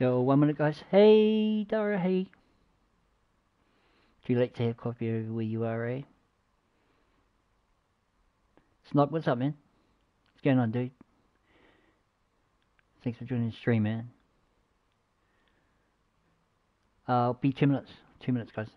So one minute, guys. Hey, Dara. Hey. Do you like to have coffee over where you are, eh? Snog, what's up, man? What's going on, dude? Thanks for joining the stream, man. Uh, I'll be two minutes. Two minutes, guys.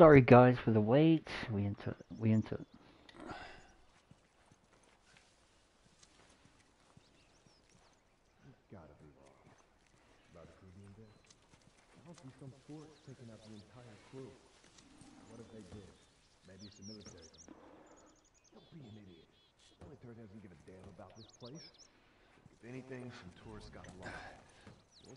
Sorry guys for the wait. We into it. We into it. Gotta be wrong. About the crew being dead? Must be some sports taking out the entire crew. What if they did? Maybe it's the military. Don't be an idiot. The military doesn't give a damn about this place. If anything, some tourists got lost. <sighs> We'll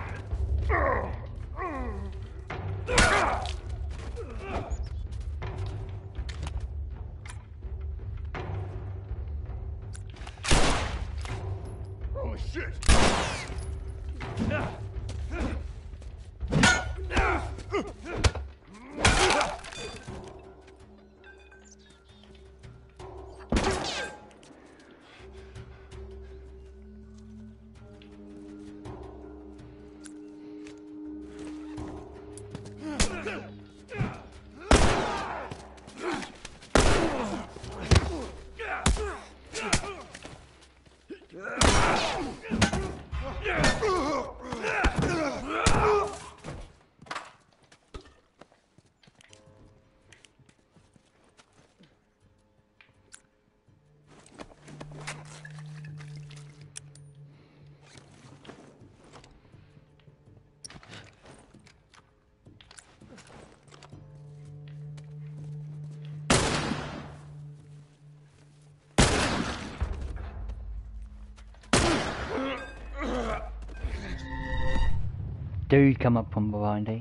Dude come up from behind eh?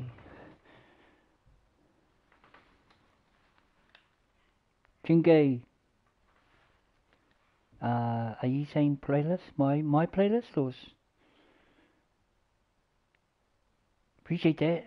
Jingo. Uh, are you saying playlist? My my playlist or? Appreciate that.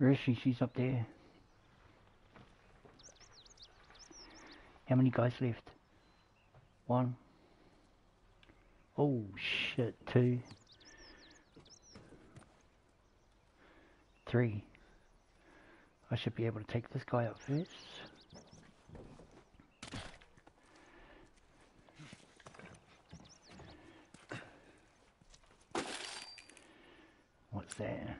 Where is she? She's up there. How many guys left? One. Oh shit, two. Three. I should be able to take this guy out first. What's that?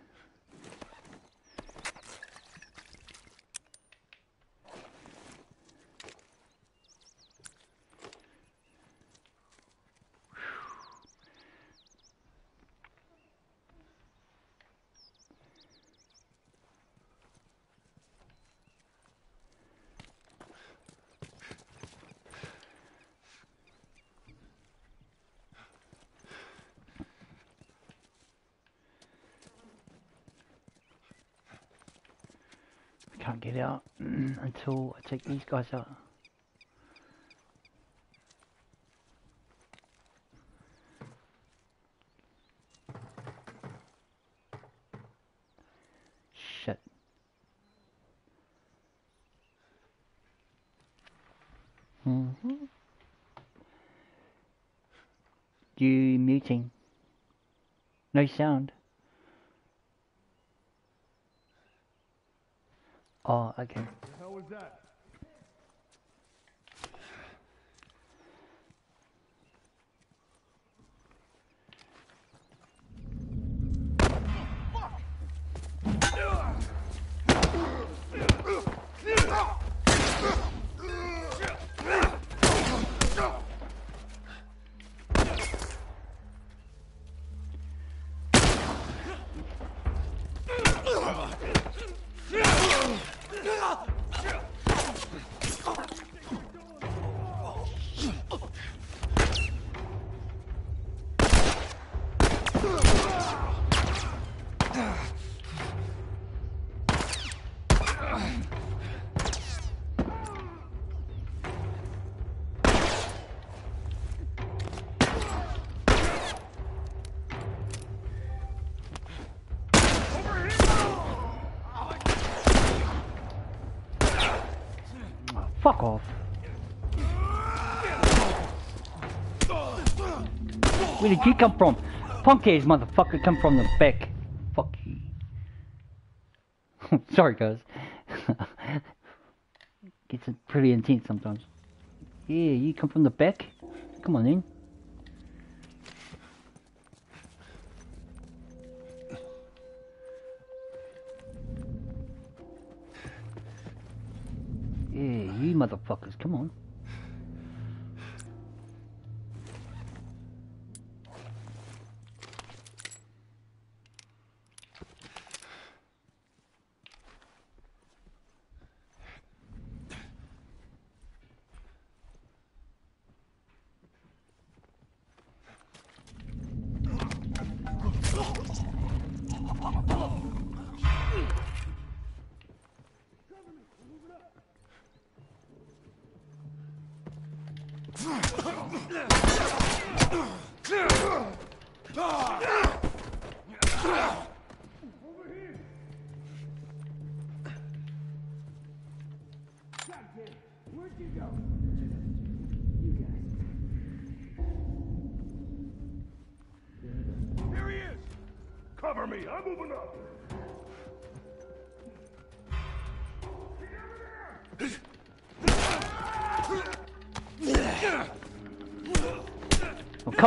Out until I take these guys out. Shit. Mm-hmm. You muting. No sound. Oh, okay. Hell was that? Fuck off. Where did you come from? Punk motherfucker come from the back. Fuck you. <laughs> Sorry guys. <laughs> Gets pretty intense sometimes. Yeah, you come from the back? Come on in. Motherfuckers, come on.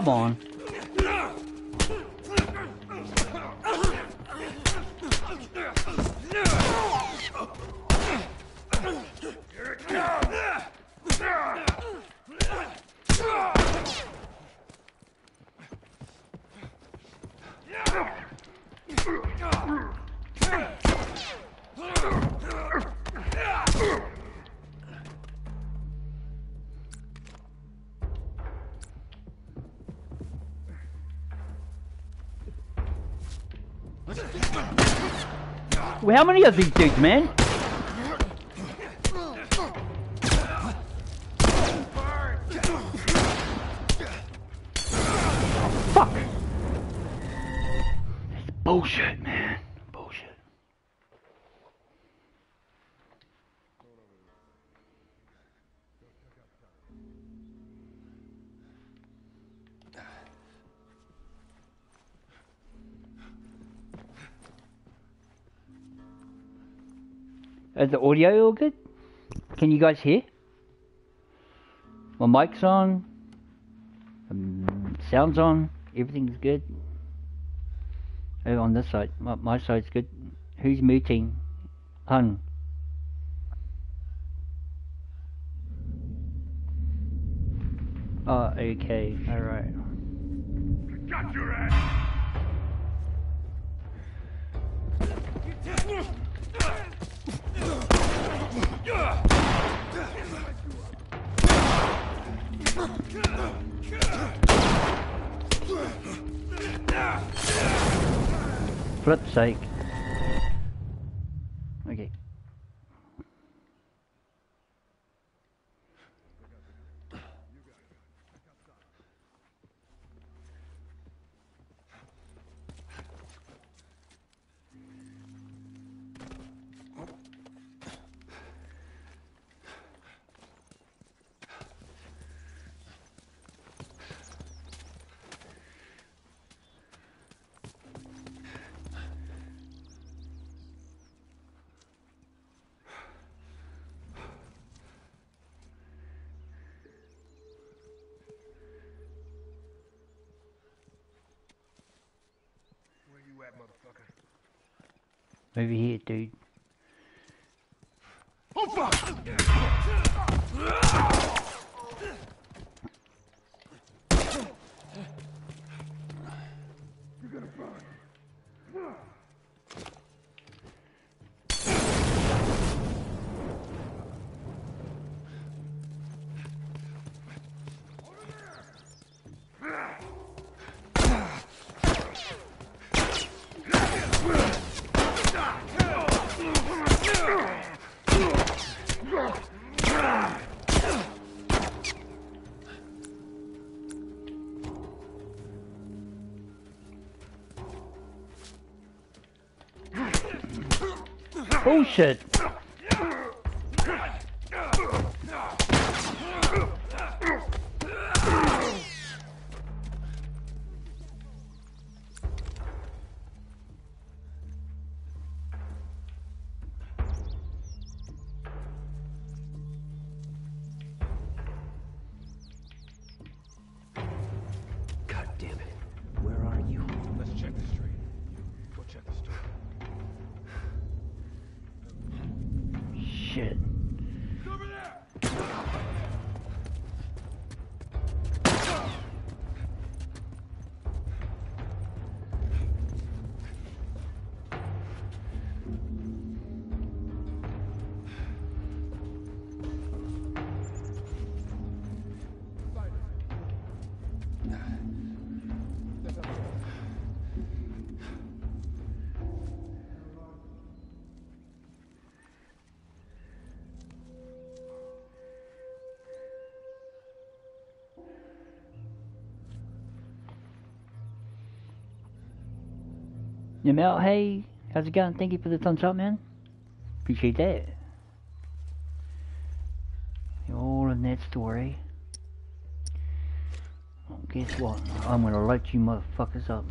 Come on. How many of these dudes, man? The audio all good? Can you guys hear? My mic's on. Um, sound's on. Everything's good. Oh, on this side. My, my side's good. Who's muting? Hun. Oh, okay. Alright. Got your ass! Flip sake. Over here, dude. Oh You Mel, hey, how's it going? Thank you for the thumbs up, man. Appreciate that. All in that story. Well, guess what? I'm gonna light you motherfuckers up.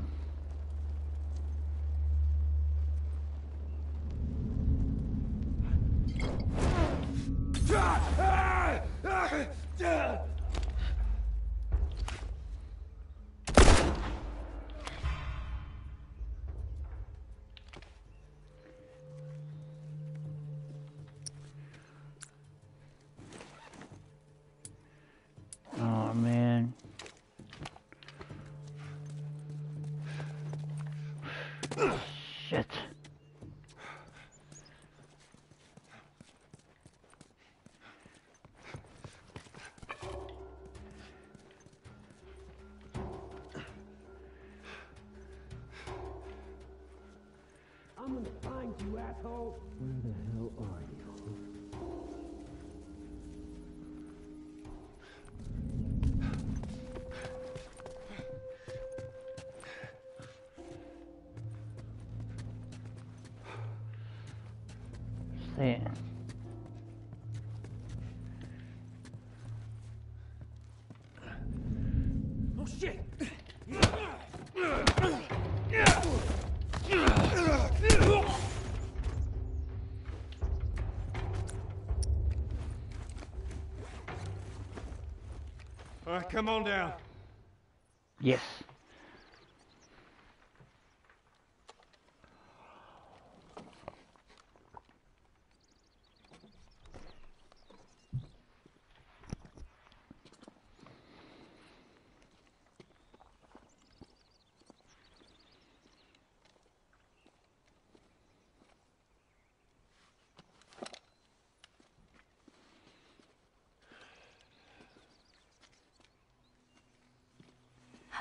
Come on down. Yes.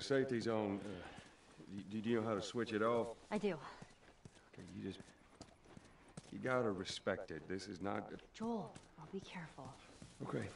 The safety zone, uh, do, do you know how to switch it off? I do. Okay, you just, you gotta respect it. This is not, Joel, I'll be careful. okay.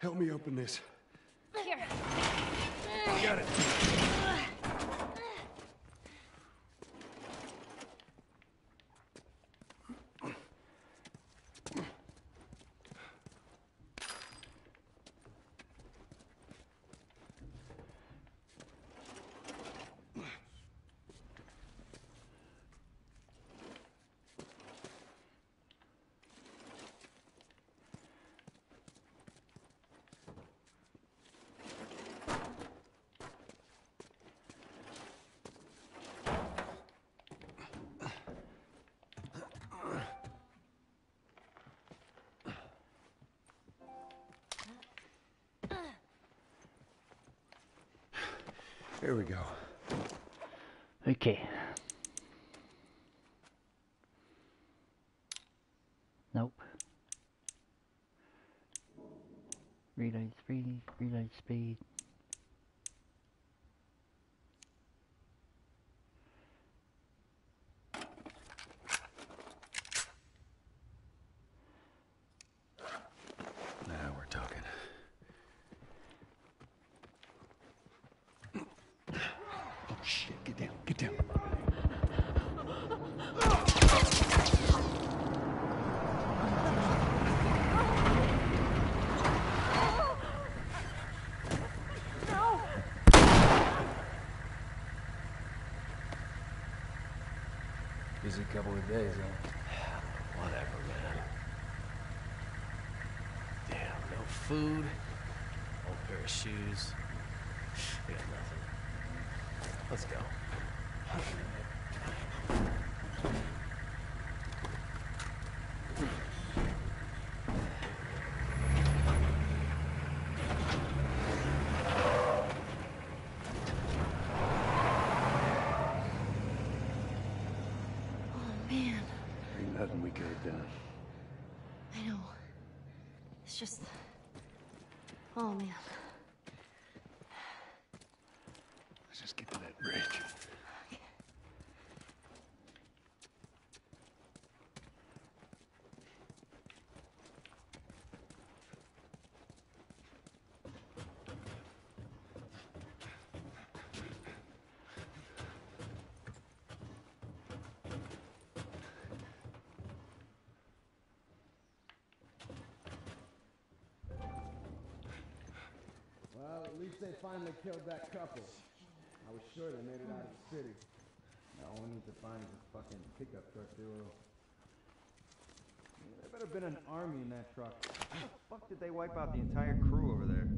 Help me open this. Here. I Got it. There we go. Okay. Nope. Reload speed, reload speed. Now we're talking. Oh shit, get down, get down. Couple of days, huh? Whatever, man. Damn, no food, old pair of shoes. We got nothing. Let's go. Oh, man. Ain't nothing we could have done. I know. It's just. Oh, man. Let's just get to that bridge. Well, at least they finally killed that couple. I was sure they made it out of the city. Now all we need to find is this fucking pickup truck were. There better have been an army in that truck. How the fuck did they wipe out the entire crew over there?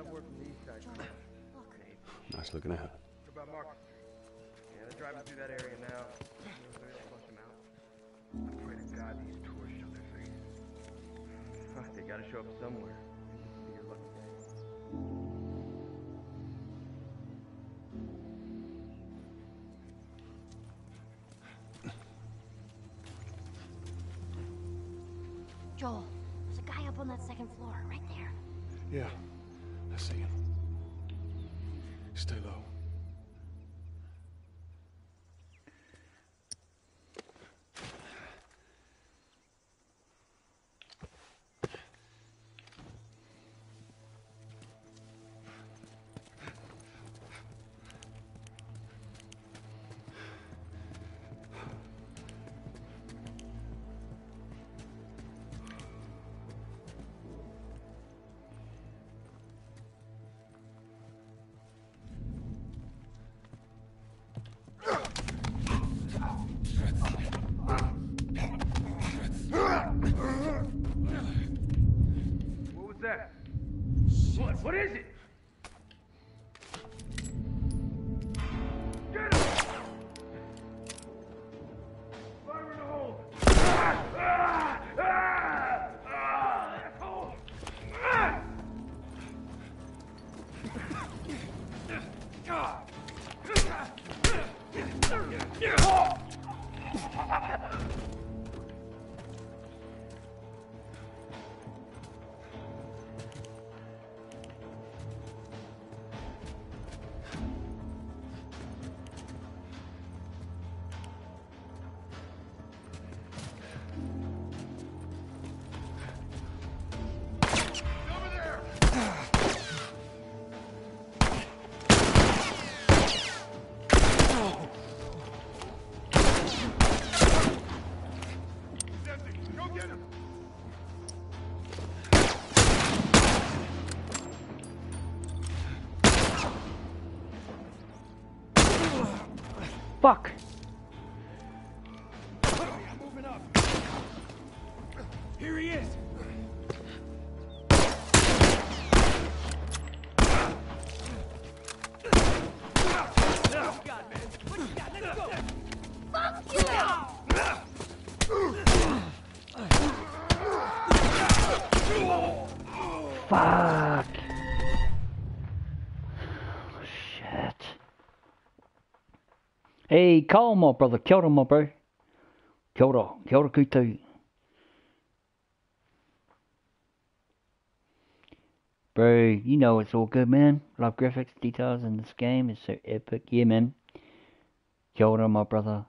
Got word from the east side. Look. Nice looking out. What about Marcus? Yeah, they're driving through that area now. Maybe they'll flush him out. I pray to God these tourists show their face. Huh, they gotta show up somewhere. This will be your lucky day. Joel, there's a guy up on that second floor, right there. Yeah, I see him. Stay low. Hey, call my brother. Kia ora, my bro. Kia ora. Kia ora koutou. Bro, you know it's all good, man. Love graphics, details in this game. It's so epic. Yeah, man. Kia ora, my brother.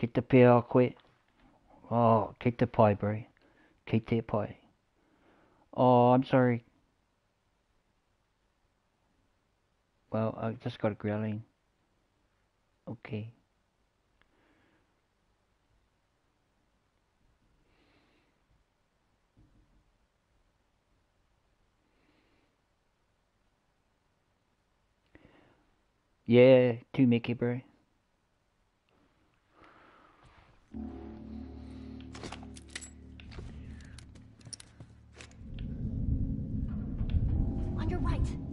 Ki te pēa koe. Oh, ki the pie, bro. Ki te pie. Oh, I'm sorry. Well, I just got a growling. Okay. Yeah, two Mickey, bro. On your right.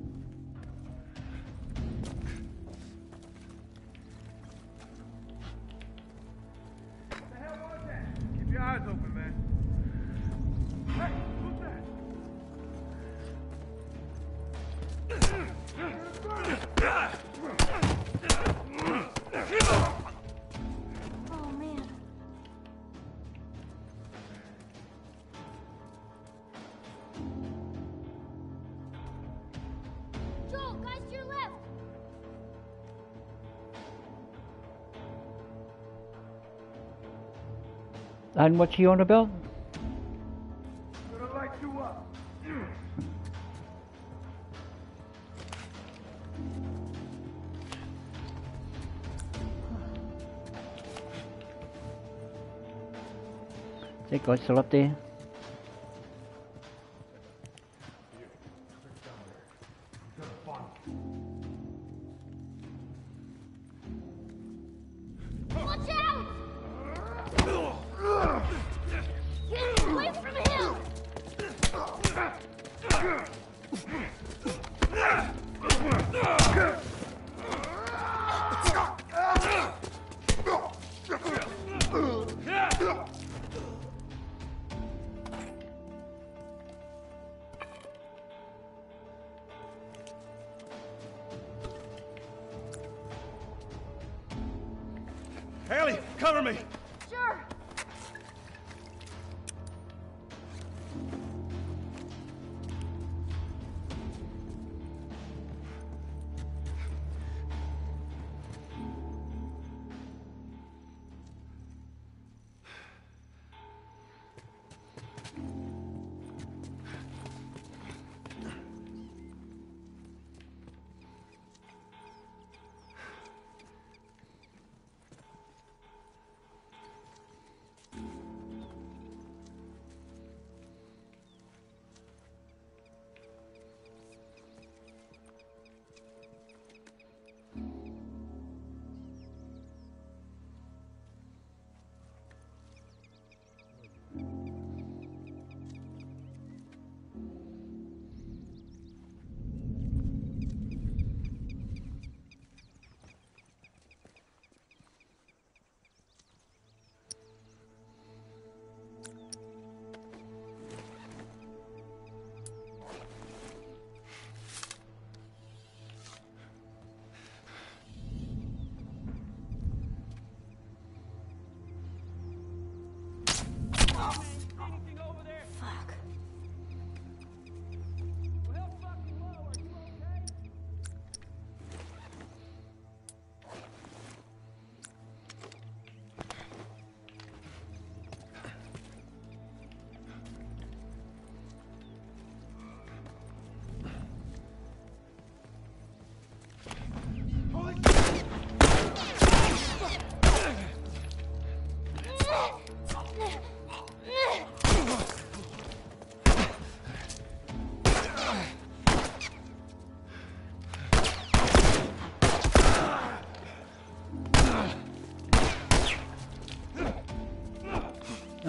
And what's he on about? That guy's still up there.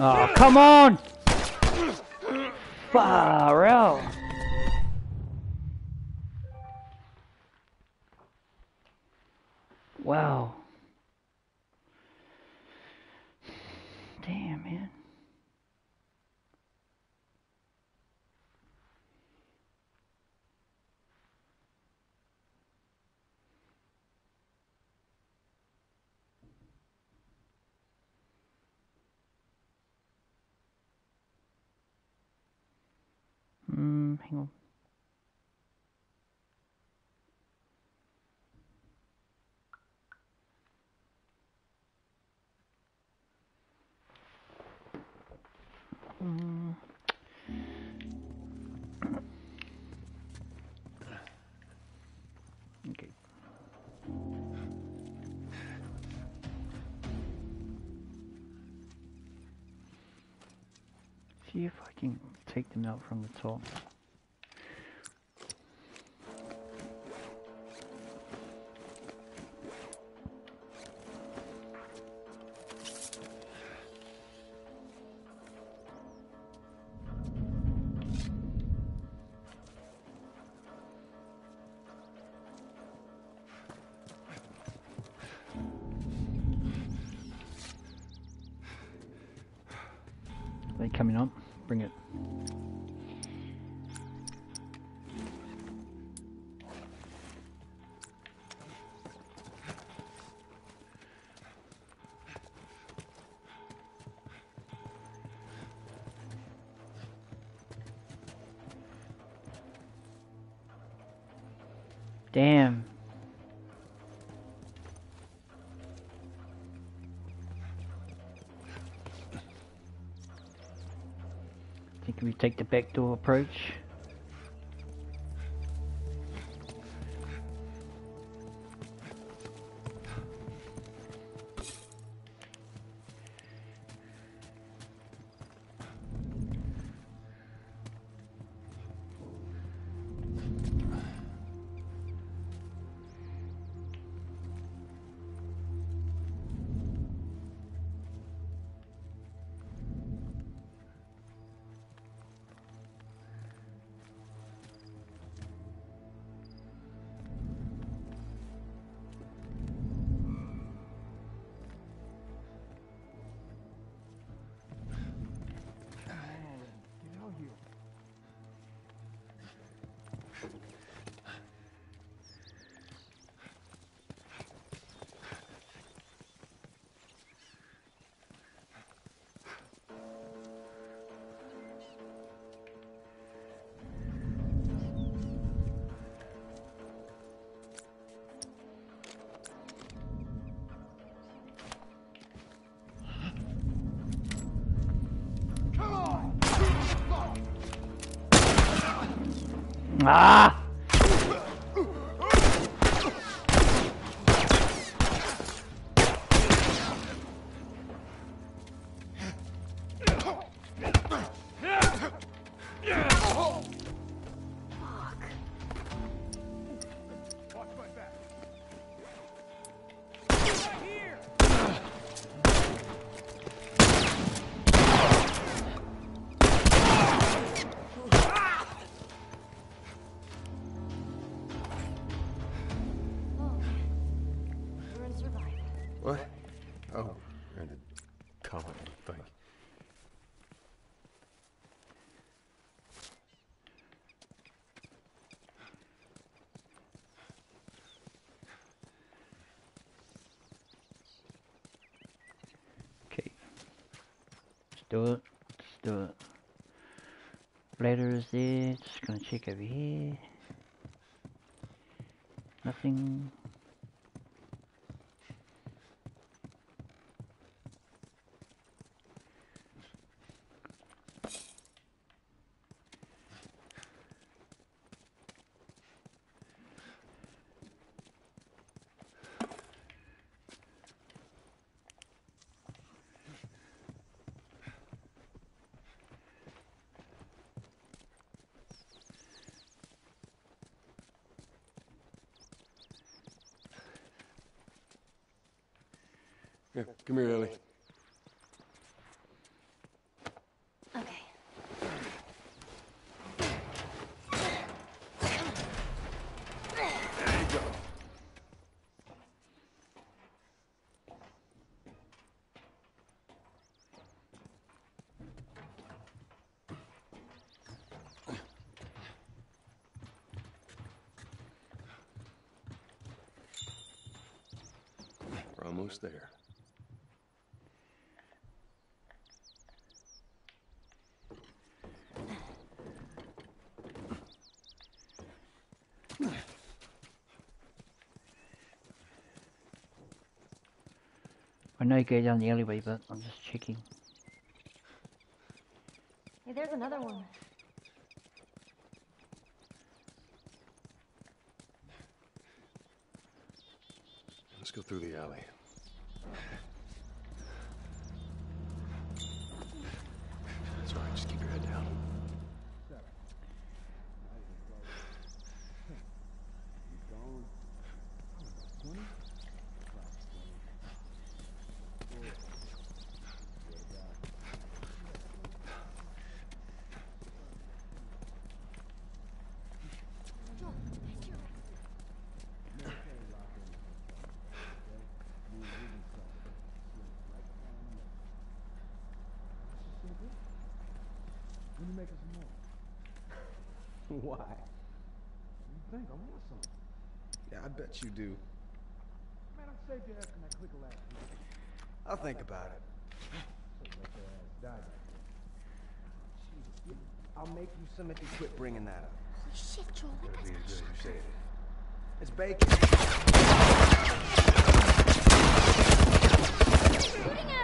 Oh, come on! Far out. Out from the top. Damn. Think we take the back door approach. Ah! Ladder is there. Just gonna check over here. Nothing. Here, come here, Ellie. Okay. There you go. We're there. I know you go down the alleyway, but I'm just checking. Hey, there's another one. Let's go through the alley. That's all right, just keep your head down. When you making some more? Why? You think I want some? Yeah, I bet you do. Man, I saved your ass from that clicker last week. I'll think about it. So let your ass die back there. Jesus, I'll make you some if you quit bringing that up. Holy shit, Joel. That Better be guy's as good as you say it is. It's bacon. shooting at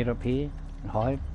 get up here and hide.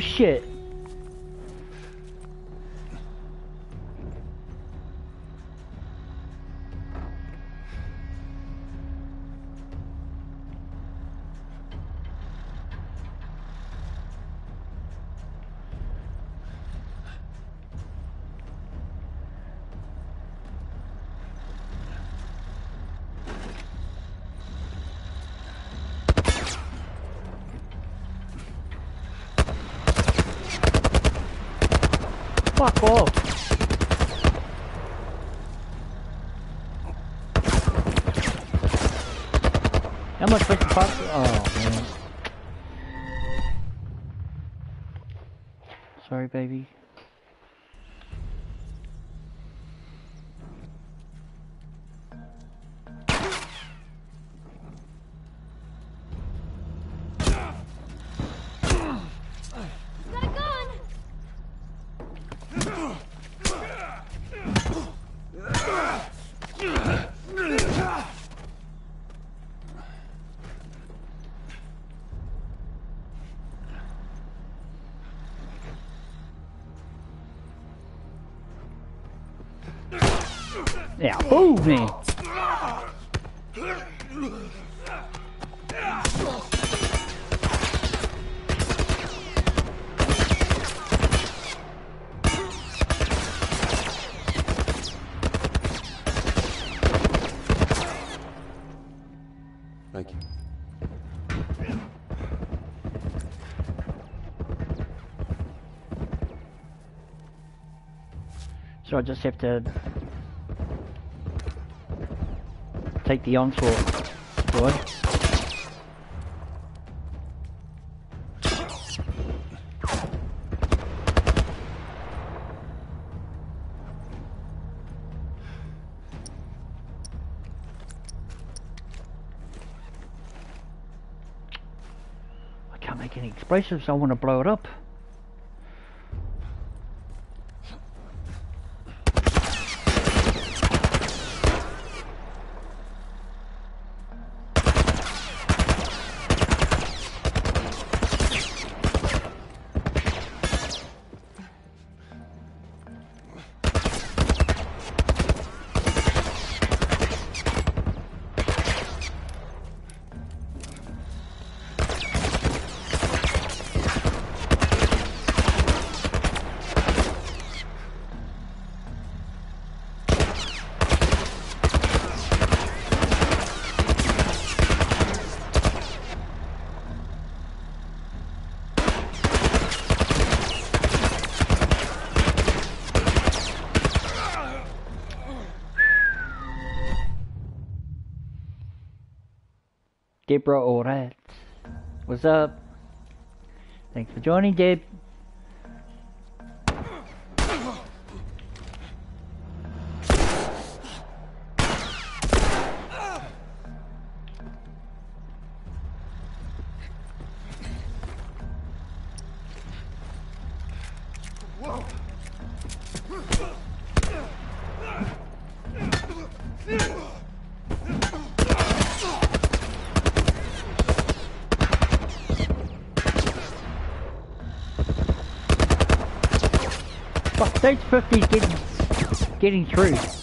Shit. Yeah, move me. Thank you. So I just have to take the onslaught squad. I can't make any explosives, I want to blow it up. Bro Rat. What's up? Thanks for joining, Gabe. 50 getting, getting through.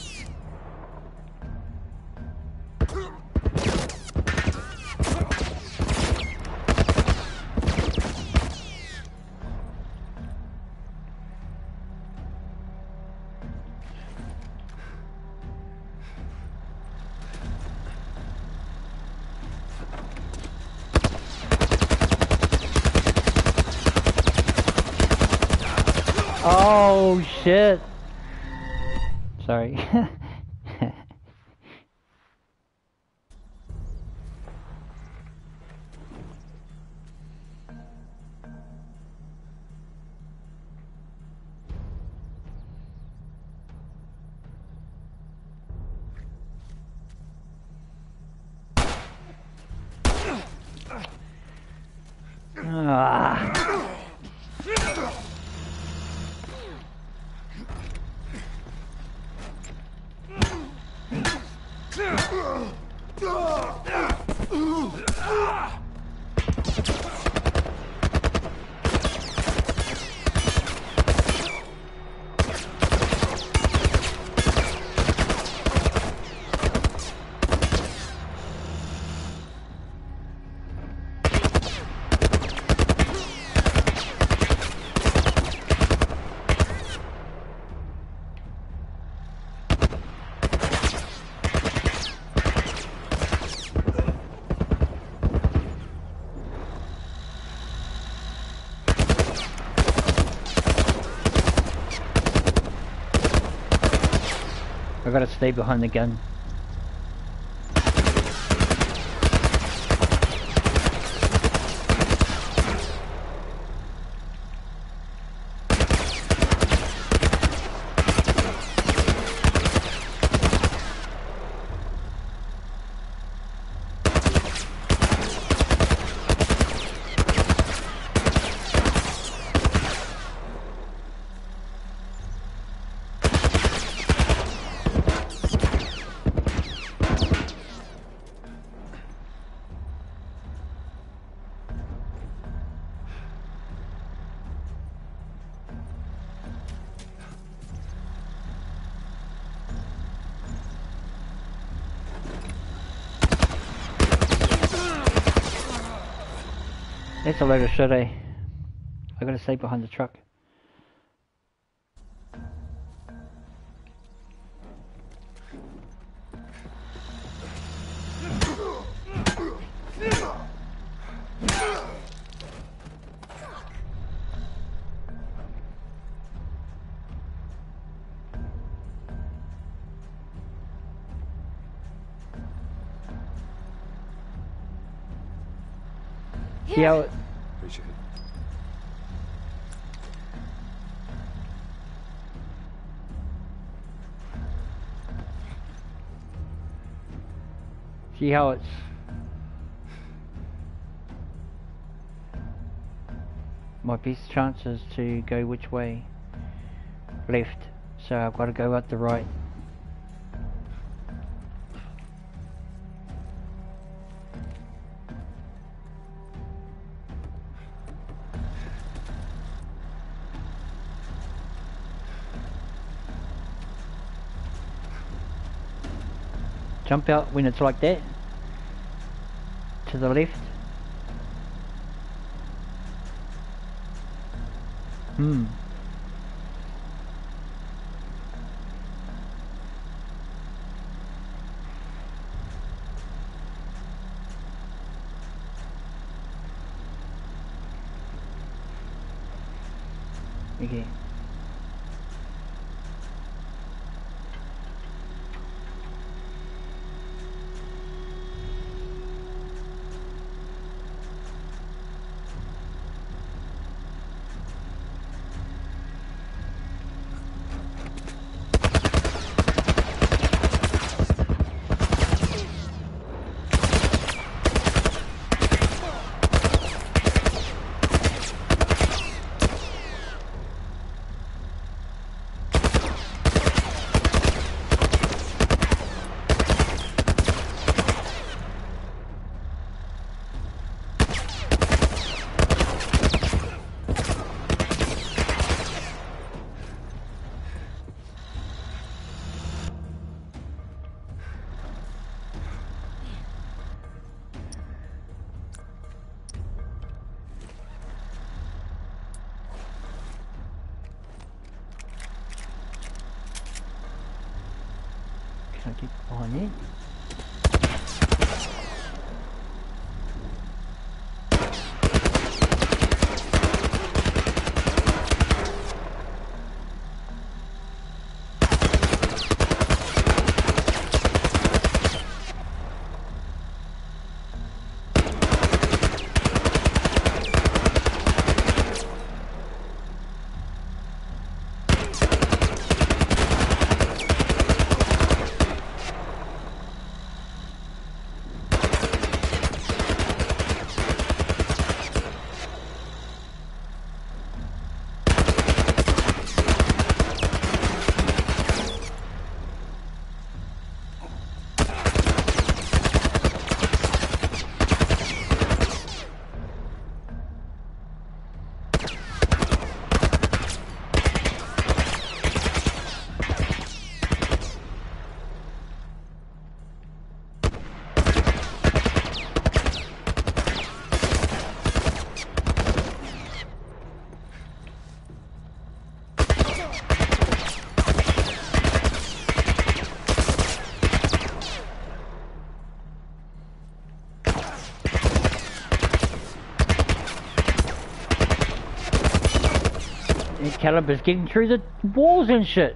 Gotta stay behind the gun. It's a load of shit, eh? I gotta stay behind the truck. See see how it's my best chance is to go which way? Left. So I've got to go out the right. Jump out when it's like that. To the left. Hmm. Caliber's getting through the walls and shit.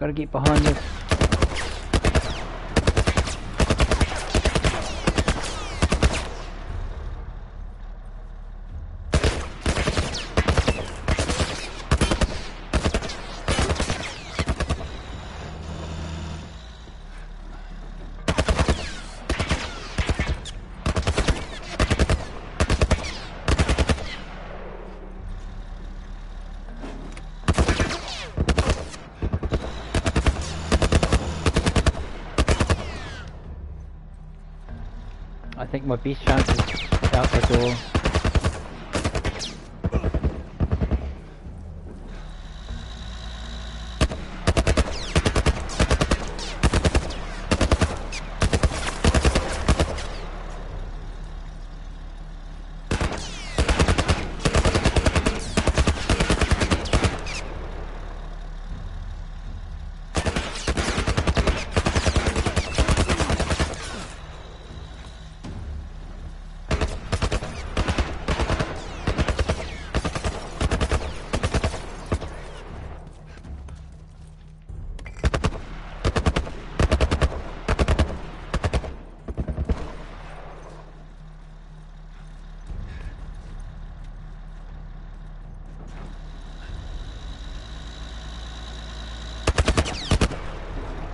Gotta get behind this. Think my best chance is out the door.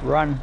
Run.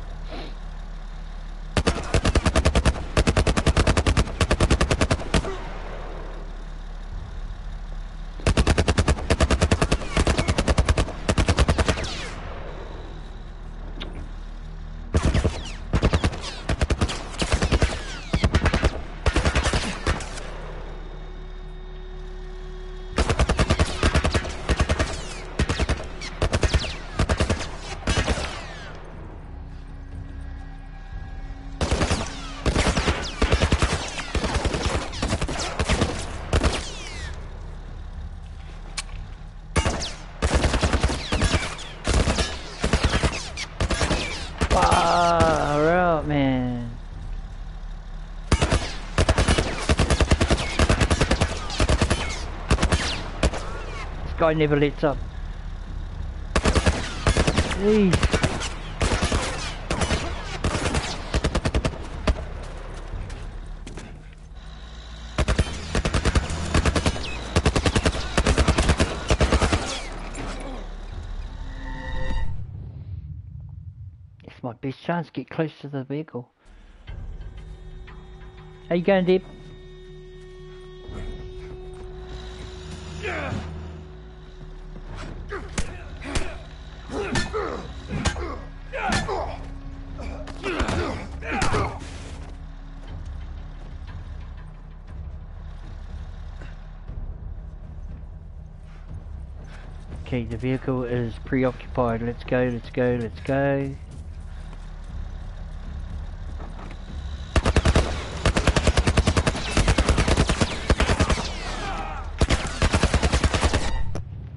Far out, man. This guy never lets up. Jeez. It's my best chance. To get close to the vehicle. How you going, Deb? Okay, the vehicle is preoccupied. Let's go, let's go, let's go.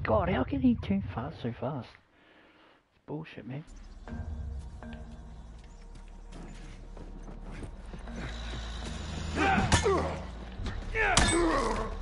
God, how can he turn fast so fast? It's bullshit, man. On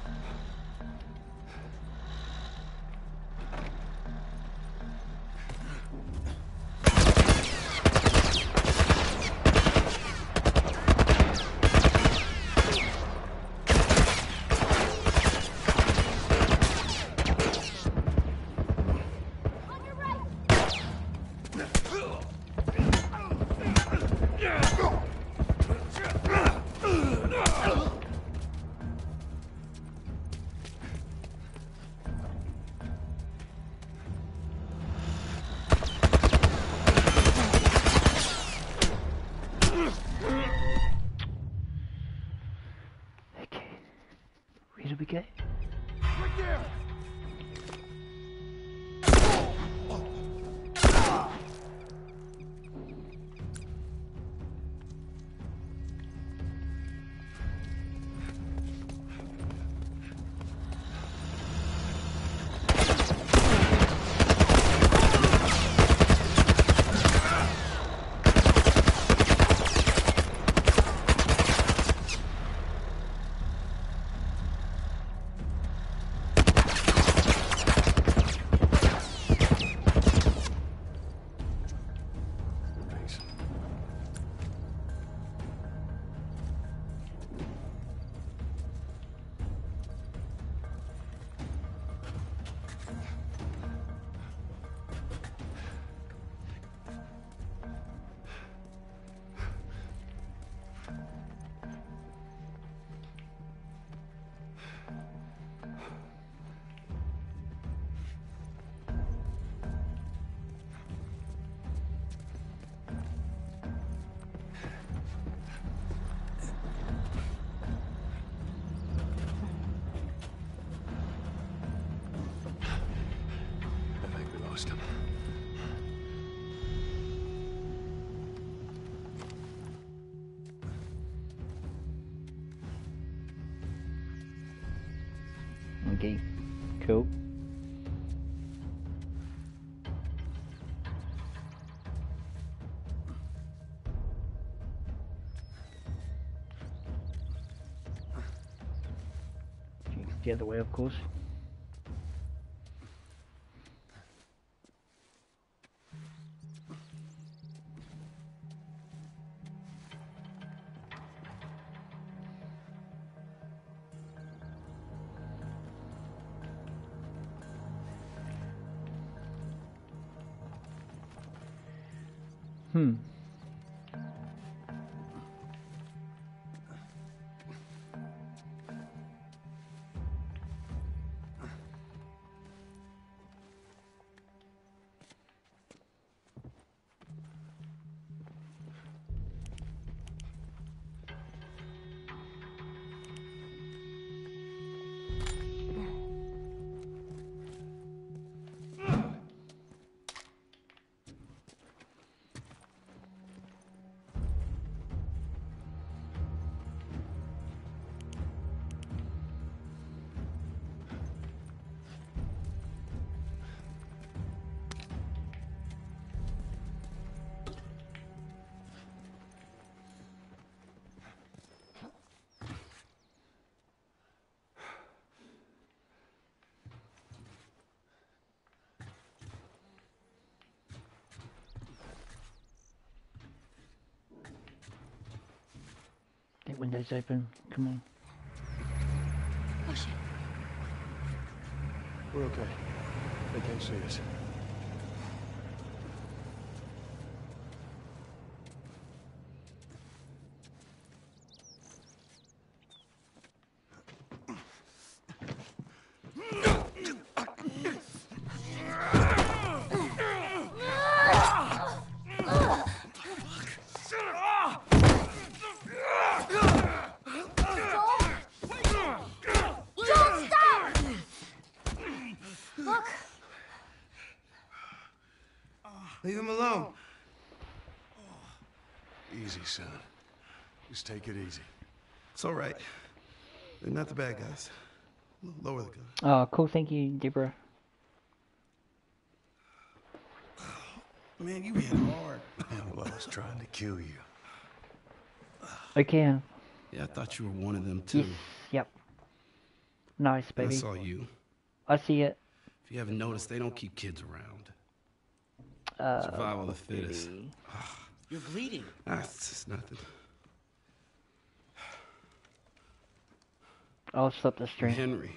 The other way, of course. That window's open. Come on. Oh shit. We're okay. They can't see us. Joel, stop! Look, Leave him alone. Easy, son. Just take it easy. It's all right. They're not the bad guys. Lower the gun. Oh, cool. Thank you, Deborah. Man, you hit hard. well, I was trying to kill you. Okay. Yeah, I thought you were one of them too. Yes. Yep. Nice, baby. I saw you. I see it. If you haven't noticed, they don't keep kids around. Uh, Survival of the fittest. You're bleeding. Ah, it's just nothing. I'll stop the stream. Henry.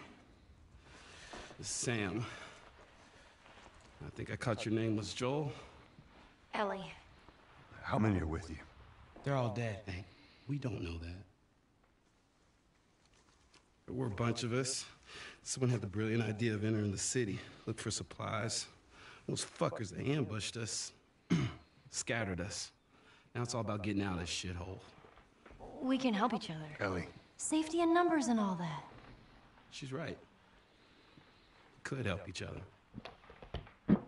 Sam. I think I caught your name was Joel. Ellie. How many are with you? They're all dead. Hey, we don't know that. There were a bunch of us. Someone had the brilliant idea of entering the city, look for supplies. Those fuckers, they ambushed us, <clears throat> scattered us. Now it's all about getting out of this shithole. We can help each other. Ellie, Safety in numbers and all that. She's right. Could help each other.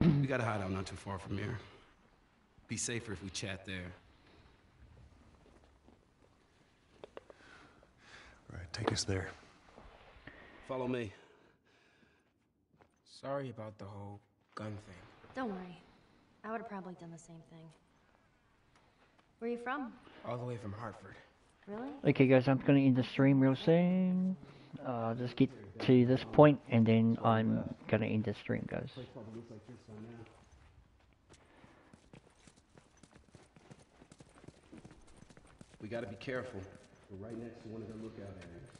we got a hideout not too far from here. Be safer if we chat there. all right, take us there. Follow me. Sorry about the whole gun thing. Don't worry. I would have probably done the same thing. Where are you from? All the way from Hartford. Really? Okay, guys, I'm going to end the stream real soon. Uh, I'll just get to this point and then I'm going to end the stream, guys. We gotta be careful. We're right next to one of the lookout areas.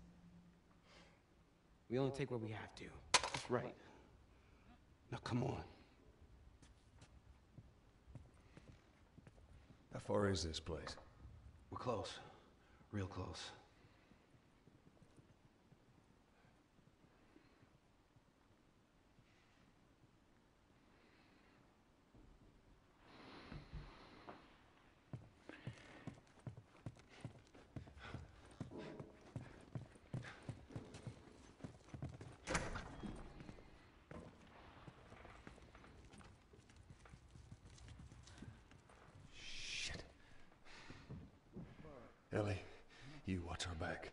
We only take what we have to. That's right. Now come on. How far is this place? We're close. Real close. Shit. Ellie, you watch our back.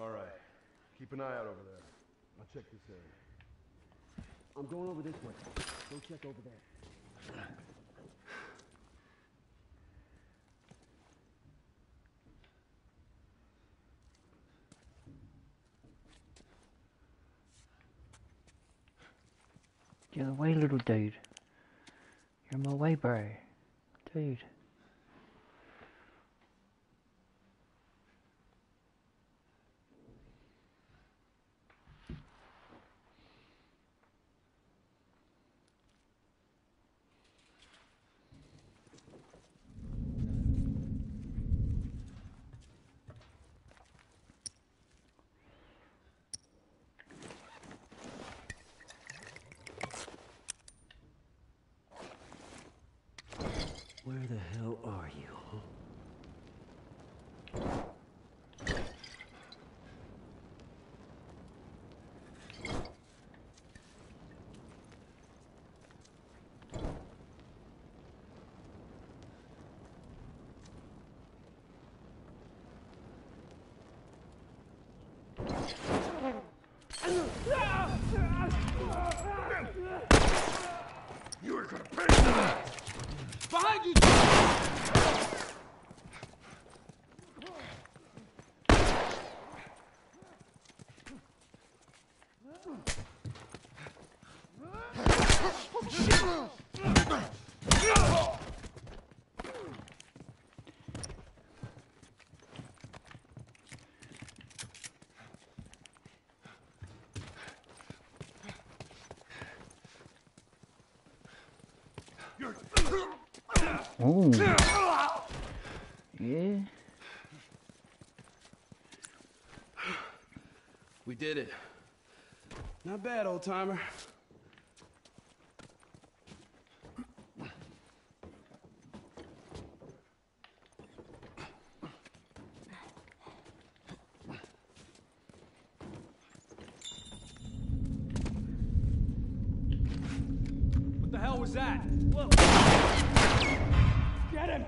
All right. Keep an eye out over there. I'll check this area. I'm going over this way. Go check over there. Get away, little dude. You're my way, bro. Dude. Where the hell are you? huh? Behind you! Yeah. We did it. Not bad, old timer. What the hell was that? Get him!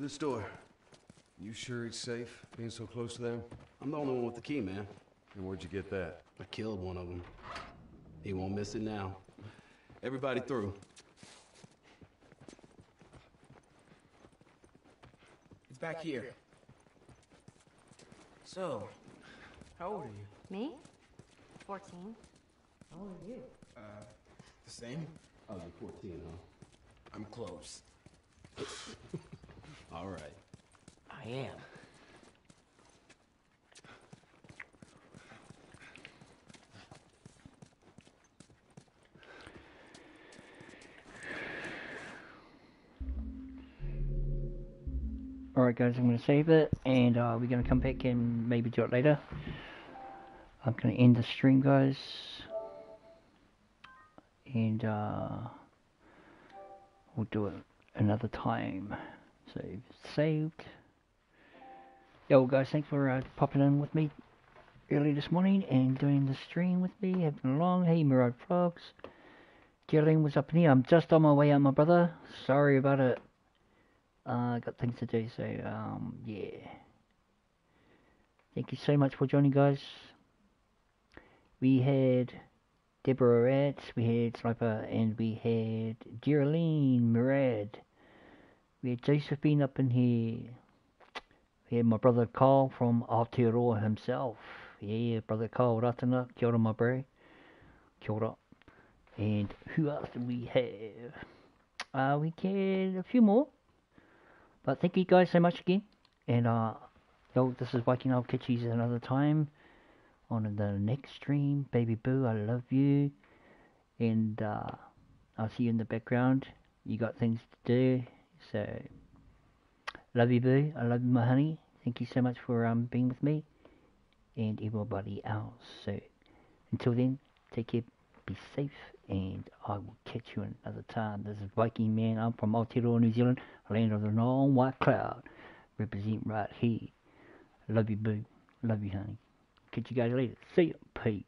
Through this door. You sure it's safe being so close to them? I'm the only one with the key, man. And where'd you get that? I killed one of them. He won't miss it now. Everybody through. It's back here. So, how old are you? Me? 14. How old are you? Uh, The same? Oh, you're 14, huh? I'm close. All right. I am. Alright guys, I'm going to save it, and uh, we're going to come back and maybe do it later. I'm going to end the stream guys. And uh, we'll do it another time. So, saved. Yo guys, thanks for uh, popping in with me early this morning and doing the stream with me. Having along. Hey Mirage Frogs. Geraldine was up in here. I'm just on my way out, my brother. Sorry about it. Uh, I got things to do, so um, yeah. Thank you so much for joining, guys. We had Deborah Rats, we had Sniper, and we had Geraldine Murad. We had Josephine up in here. We had my brother Carl from Aotearoa himself. Yeah, brother Carl Ratana. Kia ora, my bro. Kia ora. And who else do we have? Uh, we get a few more. But thank you guys so much again. And uh, yo, this is Viking. I'll catch you another time on the next stream. Baby Boo, I love you. And uh, I'll see you in the background. You got things to do. So, love you, Boo. I love you, my honey. Thank you so much for um, being with me and everybody else. So, until then, take care, be safe, and I will catch you another time. This is Viking Man. I'm from Aotearoa, New Zealand, land of the long white cloud. Represent right here. Love you, boo. Love you, honey. Catch you guys later. See ya. Peace.